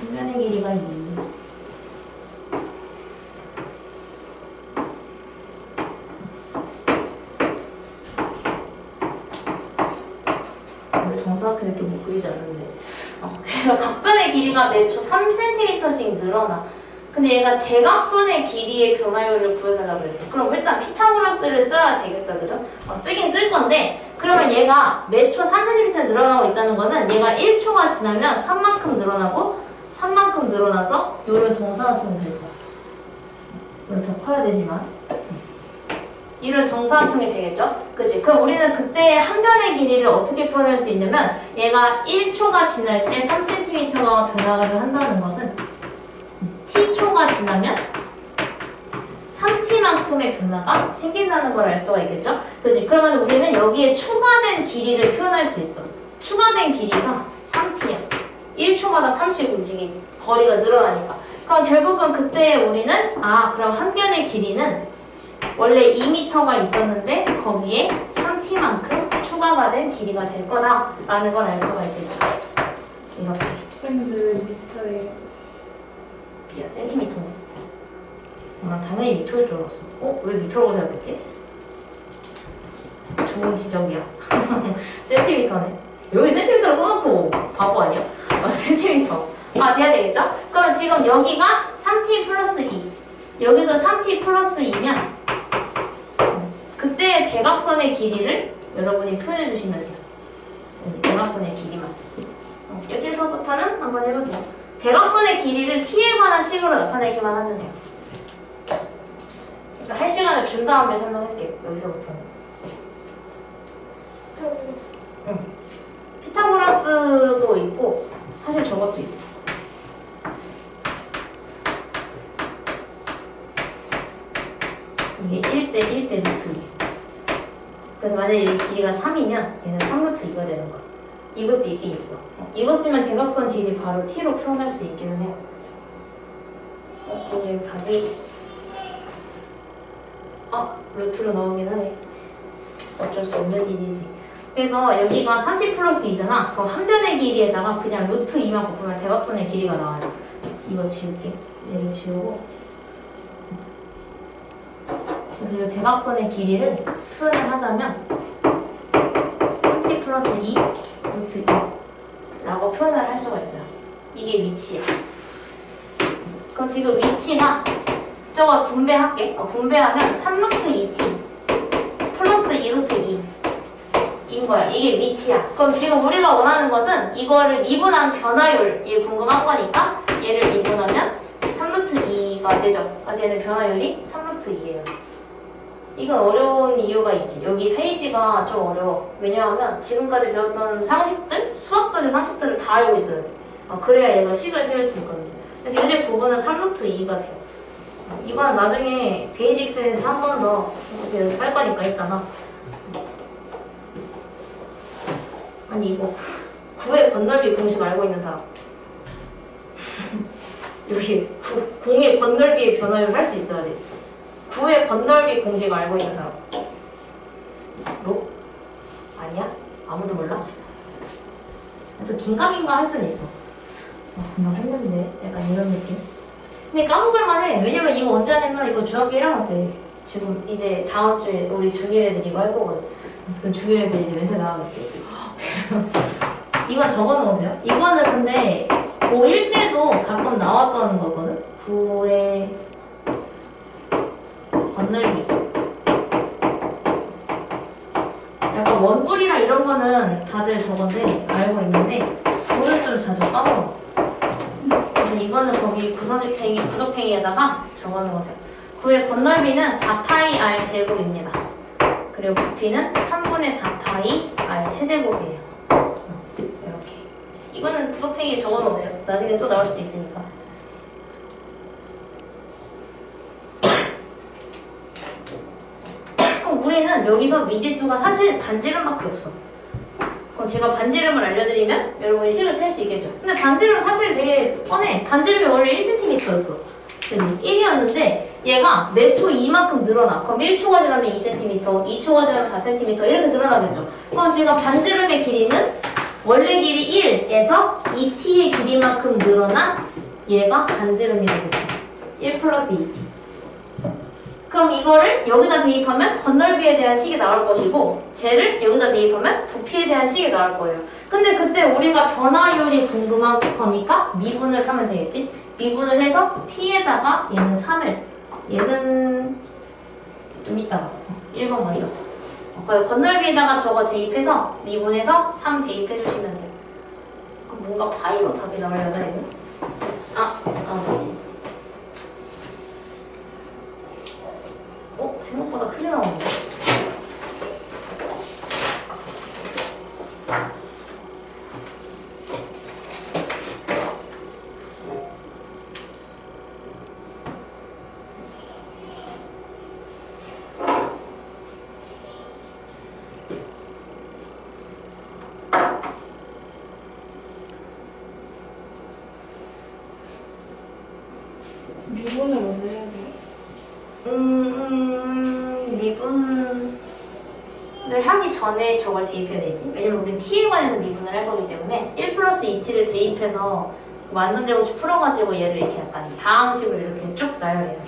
평면의 길이가 2. 원래 정사각형 이렇게 못 그리지 않는데. 어, 제가 각변의 길이가 매초 3cm씩 늘어나. 근데 얘가 대각선의 길이의 변화율을 구해달라고 그랬어. 그럼 일단 피타고라스를 써야 되겠다, 그죠? 어, 쓰긴 쓸 건데, 그러면 얘가 매초 3cm 늘어나고 있다는 거는 얘가 1초가 지나면 3만큼 늘어나고 3만큼 늘어나서 요런 정사각형이 될 거야. 물론 더 커야 되지만. 이런 정사각형이 되겠죠? 그치? 그럼 우리는 그때 한 변의 길이를 어떻게 표현할 수 있냐면 얘가 1초가 지날 때 3cm가 변화를 한다는 것은 t초가 지나면 3t만큼의 변화가 생긴다는 걸 알 수가 있겠죠? 그치? 그러면 우리는 여기에 추가된 길이를 표현할 수 있어. 추가된 길이가 3t야. 1초마다 3씩 움직이 거리가 늘어나니까. 그럼 결국은 그때 우리는 아 그럼 한 변의 길이는 원래 2m가 있었는데 거기에 3t만큼 추가가 된 길이가 될 거다라는 걸 알 수가 있겠죠. 이렇게. 쌤들 미터에 센티미터네. 어, 난 당연히 미터일 줄 알았어. 어? 왜 미터라고 생각했지? 좋은 지적이야. [LAUGHS] 센티미터네. 여기 센티미터로 써놓고 바보 아니야? 아, 센티미터. 아, 돼야 되겠죠? 그럼 지금 여기가 3t 플러스 2. 여기도 3t 플러스 2면 그때 대각선의 길이를 여러분이 표현해 주시면 돼요. 여기 대각선의 길이만. 어, 여기서부터는 한번 해보세요. 대각선의 길이를 t에 관한 식으로 나타내기만 하면 돼요. 그러니까 할 시간을 준 다음에 설명할게요. 여기서부터는. 피타고라스도 있고 사실 저것도 있어. 이게 1대 1대 루트 2. 그래서 만약에 이 길이가 3이면 얘는 3루트 2가 되는 거야. 이것도 있긴 있어. 어, 이거 쓰면 대각선 길이 바로 t로 표현할 수 있기는 해요. 어, 그럼 여기 답이 어, 루트로 나오긴 하네. 어쩔 수 없는 일이지. 그래서 여기가 3t 플러스 2잖아. 그럼 한 변의 길이에다가 그냥 루트 2만 곱하면 대각선의 길이가 나와요. 이거 지울게. 얘를 지우고. 그래서 이 대각선의 길이를 표현을 하자면 3t 플러스 2 루트 2라고 표현을 할 수가 있어요. 이게 위치야. 그럼 지금 위치가 저거 분배할게. 어, 분배하면 3루트 2t 플러스 2루트 2. 인 거야. 이게 위치야. 그럼 지금 우리가 원하는 것은 이거를 미분한 변화율, 얘 궁금한 거니까 얘를 미분하면 3루트 2가 되죠. 그래서 얘는 변화율이 3루트 2예요. 이건 어려운 이유가 있지. 여기 페이지가 좀 어려워. 왜냐하면 지금까지 배웠던 상식들, 수학적인 상식들을 다 알고 있어야 돼. 어, 그래야 얘가 식을 세울 수 있거든요. 그래서 유제 9번은 3루트 2가 돼요. 어, 이건 나중에 베이직스에서 한 번 더 연습할 거니까 이따가. 아니 이거 9의 건널비 공식 알고 있는 사람. [LAUGHS] 여기 9, 공의 건널비의 변화율 할수 있어야 돼. 9의 건널비 공식 알고 있는 사람. 너? 아니야? 아무도 몰라? 저 긴가민가 할 수는 있어. 어, 금방 했는데 약간 이런 느낌. 근데 까먹을 만 해. 왜냐면 이거 언제 하냐면 이거 중학교 1학년 때. 지금 이제 다음 주에 우리 중1 애들 이거 할 거거든. 그 중1 애들 이제 멘트 나가겠지. [GASPS] 이건 적어놓으세요. 이거는 근데 고1 때도 가끔 나왔던 거거든. 9의 건널기. 약간 원뿔이랑 이런 거는 다들 저건데 알고 있는데 9는 좀 자주 까먹어. 근데 이거는 거기 구석탱이, 구석탱이에다가 적어놓으세요. 9의 건널비는 4파이 r 제곱입니다. 그리고 부피는 3분의 4파이 r 세제곱이에요. 이렇게. 이거는 구석탱이에 적어놓으세요. 나중에 또 나올 수도 있으니까. 우리는 여기서 미지수가 사실 반지름밖에 없어. 그럼 제가 반지름을 알려드리면 여러분이 식을 셀 수 있겠죠. 근데 반지름 사실 되게 뻔해. 반지름이 원래 1cm였어. 1이었는데 얘가 매초 이만큼 늘어나. 그럼 1초가 지나면 2cm, 2초가 지나면 4cm 이렇게 늘어나겠죠. 그럼 지금 반지름의 길이는 원래 길이 1에서 2t의 길이만큼 늘어난 얘가 반지름이 되겠죠. 1 플러스 2t. 그럼 이거를 여기다 대입하면 건널비에 대한 식이 나올 것이고 쟤를 여기다 대입하면 부피에 대한 식이 나올 거예요. 근데 그때 우리가 변화율이 궁금한 거니까 미분을 하면 되겠지? 미분을 해서 t에다가 얘는 3을 얘는 좀 이따가 1번 먼저 어, 건널비에다가 저거 대입해서 미분해서 3 대입해 주시면 돼요. 뭔가 바이로 답이 나오려나 했네? 아, 아 맞지. 어? 생각보다 크게 나오는데? 미분을 먼저 해야 돼요? 음, 미분을 전에 저걸 대입해야 되지. 왜냐면 우리는 t에 관해서 미분을 할 거기 때문에 1 플러스 2t를 대입해서 완전제곱식 풀어가지고 얘를 이렇게 약간 다항식으로 이렇게 쭉 놔야 돼요.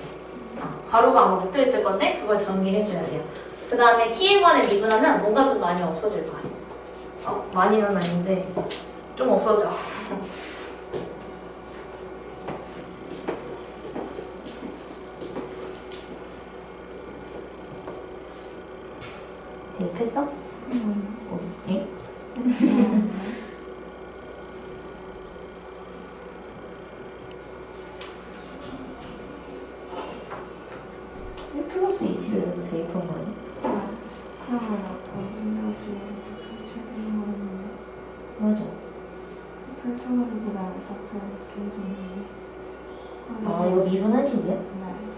어, 가로가 아마 묶여 있을 건데 그걸 전개해줘야 돼요. 그 다음에 t에 관해 미분하면 뭔가 좀 많이 없어질 거야. 어, 많이는 아닌데 좀 없어져. [LAUGHS] 대입했어? 어, 예? 1 플러스 2t를 여기 대입한 거 아니야? 그러면 어디냐고 책임을 맞아. 설정으로보다 사표 이렇게 아, 이거 미분한식이야? 네.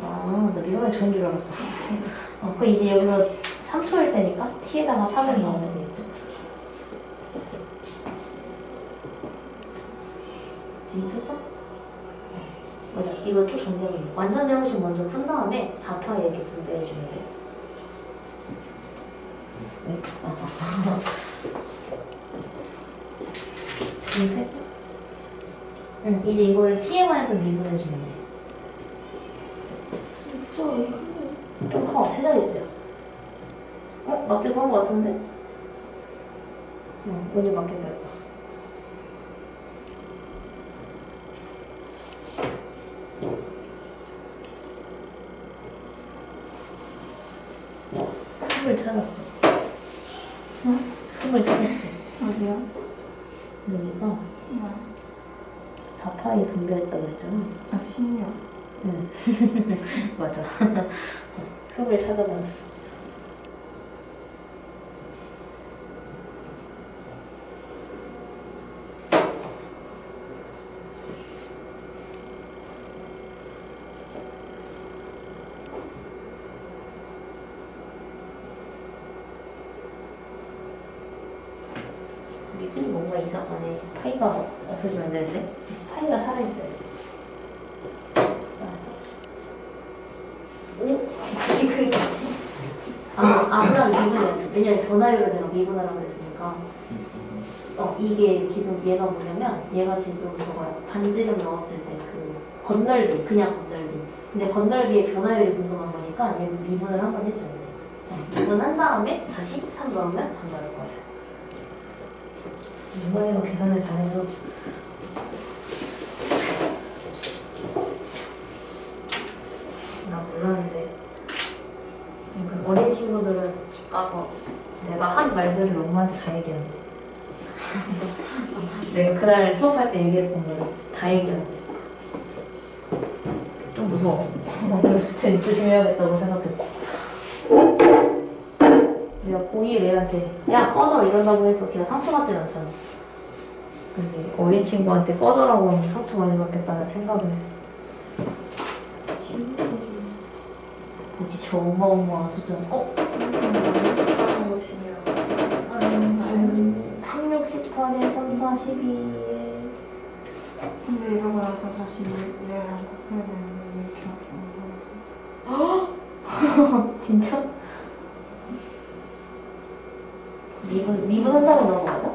아, 나 미분한 좋은 줄 알았어. 어, 그 이제 여기서 3초일 때니까 t에다가 4를 넣으면 되겠죠. 대입했어? 맞아. 이거 또 정리하면 돼. 완전 제곱식 먼저 푼 다음에 4파 이렇게 분배해줘야 Casablanca. 변화율을 내가 미분하라고 그랬으니까. 어, 이게 지금 얘가 뭐냐면, 얘가 지금 저거야. 반지름 넣었을 때 그 건널비, 그냥 건널비. 근데 건널비의 변화율이 궁금한 거니까 얘는 미분을 한번 해줘야 돼. 어, 미분한 다음에 다시 3 넣으면 다 나올 거야. 이번에는 계산을 잘해서 나 몰랐는데 그 어린 친구들은 집 가서 내가 한 말들을 엄마한테 다 얘기한대 내가 그날 수업할 때 얘기했던 거를 다 얘기한대 좀 무서워. 어, 그 진짜 조심해야겠다고 생각했어. 내가 고2 애한테 야 꺼져. 이런다고 해서 걔가 상처받진 않잖아. 근데 어린 친구한테 꺼져라고 하면 상처 많이 받겠다는 생각을 했어. 뭐지 저 어마어마한 숫자 어? 음, 360판에 3, 4, 12에 근데 이러고 나서 다시 얘랑 곱해야 되는데 이렇게 안 [LAUGHS] 진짜? 미분, 미분 한다고 나온 거 맞아?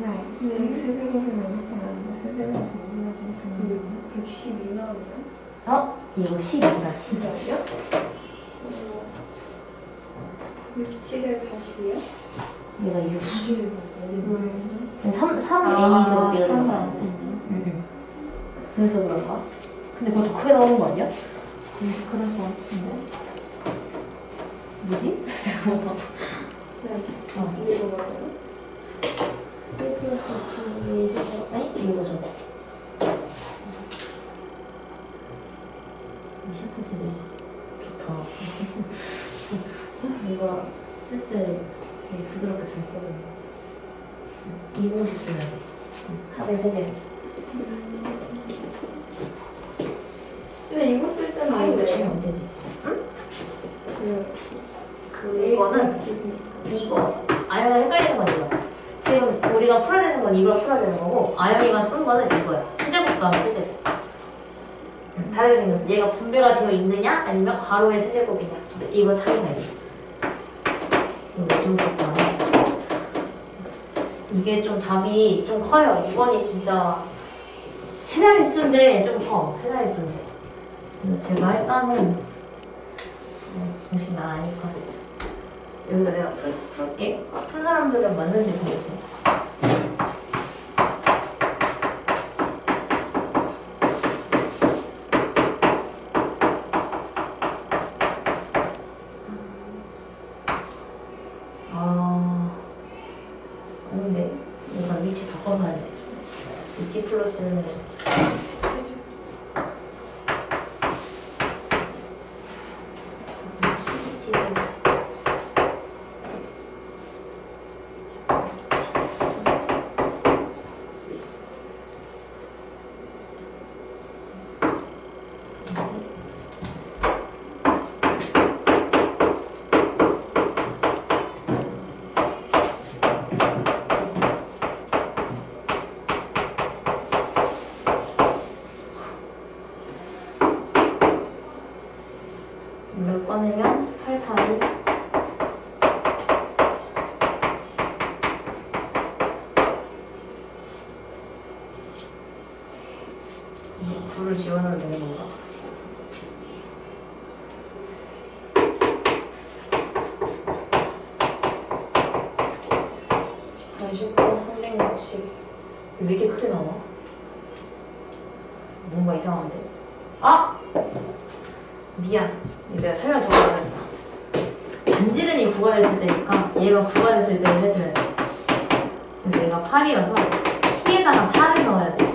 네. 근데 세제곱이면 이렇게 나는데 세제곱에서 이분하시면 112 나오면? 어? 이거 10이다 10 진짜요? 67에 40이요? 얘가 이거 40이 왜? 3, 3a 제곱이 되는 거 같은데 응, 응. 그래서 그런가? 근데 그거 더 크게 나오는 거 아니야? 그래서 근데 뭐지? 잠깐만 어. 이거 맞아요? 1 플러스 2 제곱 아니? 이거 좋다 이거 쓸 때 되게 부드럽게 잘 써져 2공식 쓰면 돼 합의 세제 근데 이거 쓸 때는 아 이거 주면 안 되지? 그거는 이거 아영이가 헷갈리는 건 이거야. 지금 우리가 풀어야 되는 건 이걸 풀어야 되는 거고 아영이가 쓴 거는 이거야. 다음에 세제곱. 음, 다르게 생겼어. 얘가 분배가 되어 있느냐 아니면 괄호의 세제곱이냐. 이거 차이가 있어 좀 썼다. 이게 좀 답이 좀 커요. 이번이 진짜 세 자리 수인데 좀 커세 자리 수인데. 그래서 제가 일단은 어, 정신 나니까 여기서 내가 풀, 풀게. 푼 사람들은 맞는지 보겠고 아 아닌데 뭔가 위치 바꿔서 해야 돼 이티 플러스는 CCTV 이걸 꺼내면 8타이 이제 불을 지워놓으면 되는 건가? 번식과 360. 왜 이렇게 크게 나와? 뭔가 이상한데? 아! 미안. 이거 내가 설명 적어야 된다. 반지름이 9가 됐을 때니까 얘가 9가 됐을 때를 해줘야 돼. 그래서 얘가 8이어서 t에다가 4를 넣어야 돼.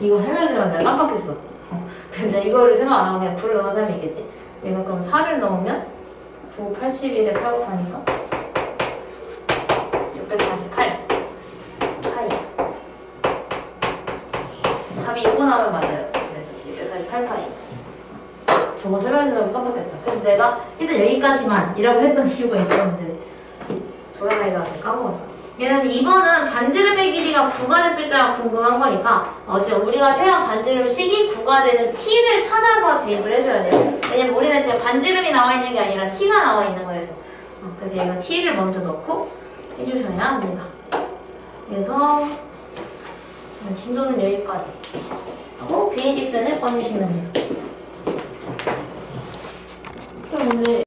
이거 설명 시간에 내가 깜빡했어. 어. 근데 이거를 생각 안 하고 그냥 9를 넣은 사람이 있겠지? 얘가 그럼 4를 넣으면 9, 81에 8 곱하니까 648. 파이. 답이 이거 나오면 맞아요. 그래서 648파이. 저거 설명해주려고 깜빡했다. 그래서 내가 일단 여기까지만 이라고 했던 이유가 있었는데 돌아가다가 까먹었어. 얘는 2번은 반지름의 길이가 9가 됐을 때가 궁금한 거니까 어, 지금 우리가 세운 반지름 식이 9가 되는 t를 찾아서 대입을 해줘야 돼요. 왜냐면 우리는 지금 반지름이 나와 있는 게 아니라 t가 나와 있는 거여서 어, 그래서 얘가 t를 먼저 넣고 해주셔야 합니다. 그래서 진도는 여기까지 하고 베이직선을 꺼내시면 돼요. 그럼 오늘